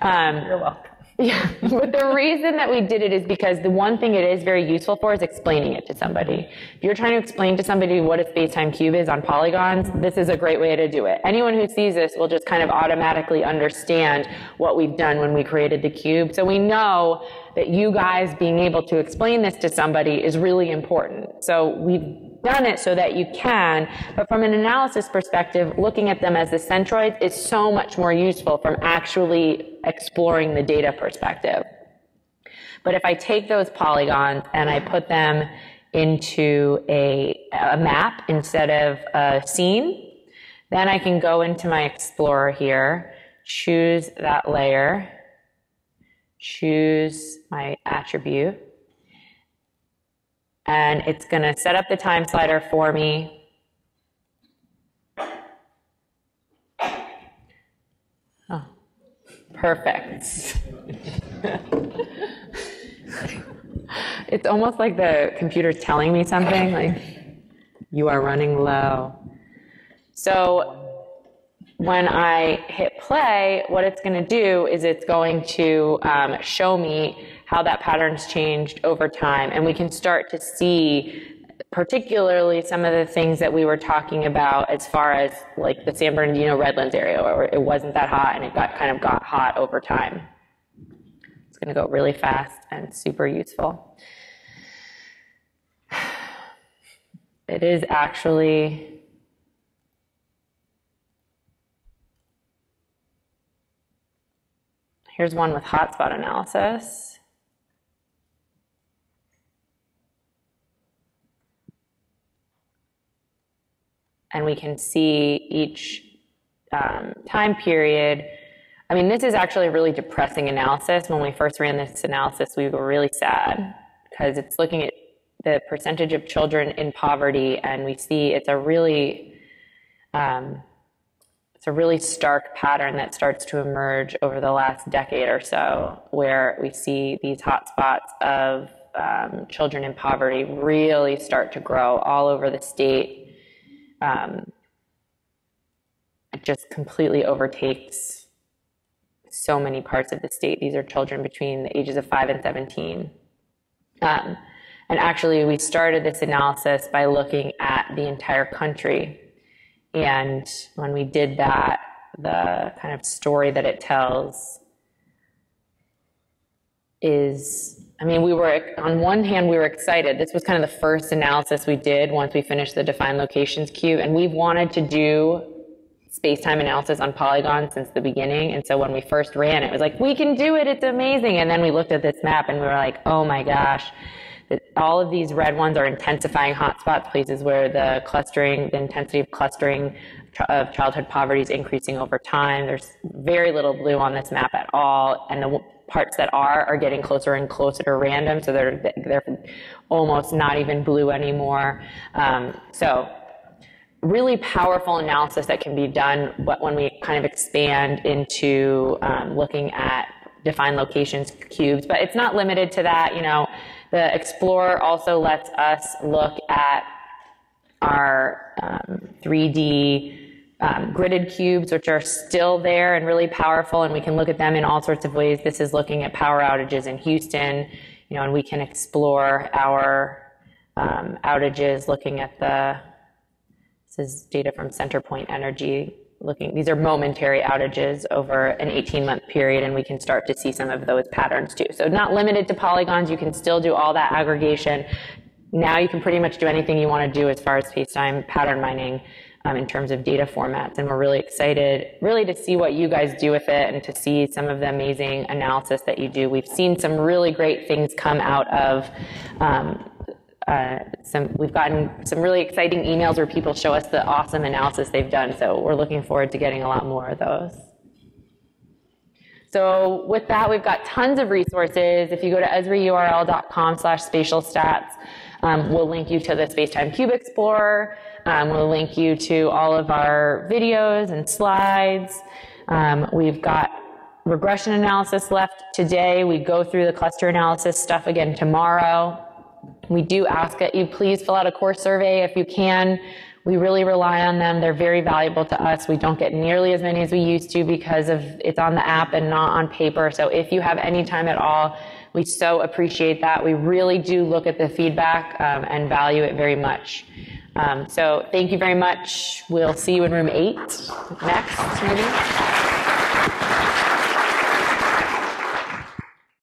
Um, you're welcome. Yeah, but the reason that we did it is because the one thing it is very useful for is explaining it to somebody. If you're trying to explain to somebody what a space-time cube is on polygons, this is a great way to do it. Anyone who sees this will just kind of automatically understand what we've done when we created the cube. So we know that you guys being able to explain this to somebody is really important. So we've done it so that you can, but from an analysis perspective, looking at them as the centroids is so much more useful from actually exploring the data perspective. But if I take those polygons and I put them into a, a map instead of a scene, then I can go into my Explorer here, choose that layer, choose my attribute, and it's going to set up the time slider for me. Oh, perfect. *laughs* it's almost like the computer's telling me something, like, you are running low. So when I hit play, what it's going to do is it's going to um, show me how that pattern's changed over time. And we can start to see particularly some of the things that we were talking about as far as like the San Bernardino Redlands area where it wasn't that hot and it got kind of got hot over time. It's going to go really fast and super useful. *sighs* It is actually Here's one with hotspot analysis. and we can see each um, time period. I mean, this is actually a really depressing analysis. When we first ran this analysis, we were really sad because it's looking at the percentage of children in poverty, and we see it's a really um, it's a really stark pattern that starts to emerge over the last decade or so, where we see these hotspots of um, children in poverty really start to grow all over the state um, it just completely overtakes so many parts of the state. These are children between the ages of 5 and 17. Um, and actually, we started this analysis by looking at the entire country. And when we did that, the kind of story that it tells is I mean, we were, on one hand, we were excited. This was kind of the first analysis we did once we finished the defined locations cube. And we've wanted to do space-time analysis on polygons since the beginning. And so when we first ran, it was like, we can do it. It's amazing. And then we looked at this map and we were like, oh my gosh, all of these red ones are intensifying hotspots, places where the clustering, the intensity of clustering of childhood poverty is increasing over time. There's very little blue on this map at all. And the parts that are are getting closer and closer to random. So they're, they're almost not even blue anymore. Um, so really powerful analysis that can be done when we kind of expand into um, looking at defined locations cubes, but it's not limited to that. You know, the Explorer also lets us look at our um, 3D um, gridded cubes, which are still there and really powerful, and we can look at them in all sorts of ways. This is looking at power outages in Houston, you know, and we can explore our um, outages looking at the this is data from CenterPoint Energy looking, these are momentary outages over an 18 month period, and we can start to see some of those patterns too. So not limited to polygons, you can still do all that aggregation. Now you can pretty much do anything you want to do as far as spacetime pattern mining um, in terms of data formats. And we're really excited really to see what you guys do with it and to see some of the amazing analysis that you do. We've seen some really great things come out of um, uh, some, we've gotten some really exciting emails where people show us the awesome analysis they've done. So we're looking forward to getting a lot more of those. So with that, we've got tons of resources. If you go to esriurl.com slash spatial stats, um, we'll link you to the Spacetime Cube Explorer. Um, we'll link you to all of our videos and slides. Um, we've got regression analysis left today. We go through the cluster analysis stuff again tomorrow. We do ask that you please fill out a core survey if you can. We really rely on them. They're very valuable to us. We don't get nearly as many as we used to because of it's on the app and not on paper. So if you have any time at all, we so appreciate that. We really do look at the feedback um, and value it very much. Um, so thank you very much. We'll see you in room eight next, maybe.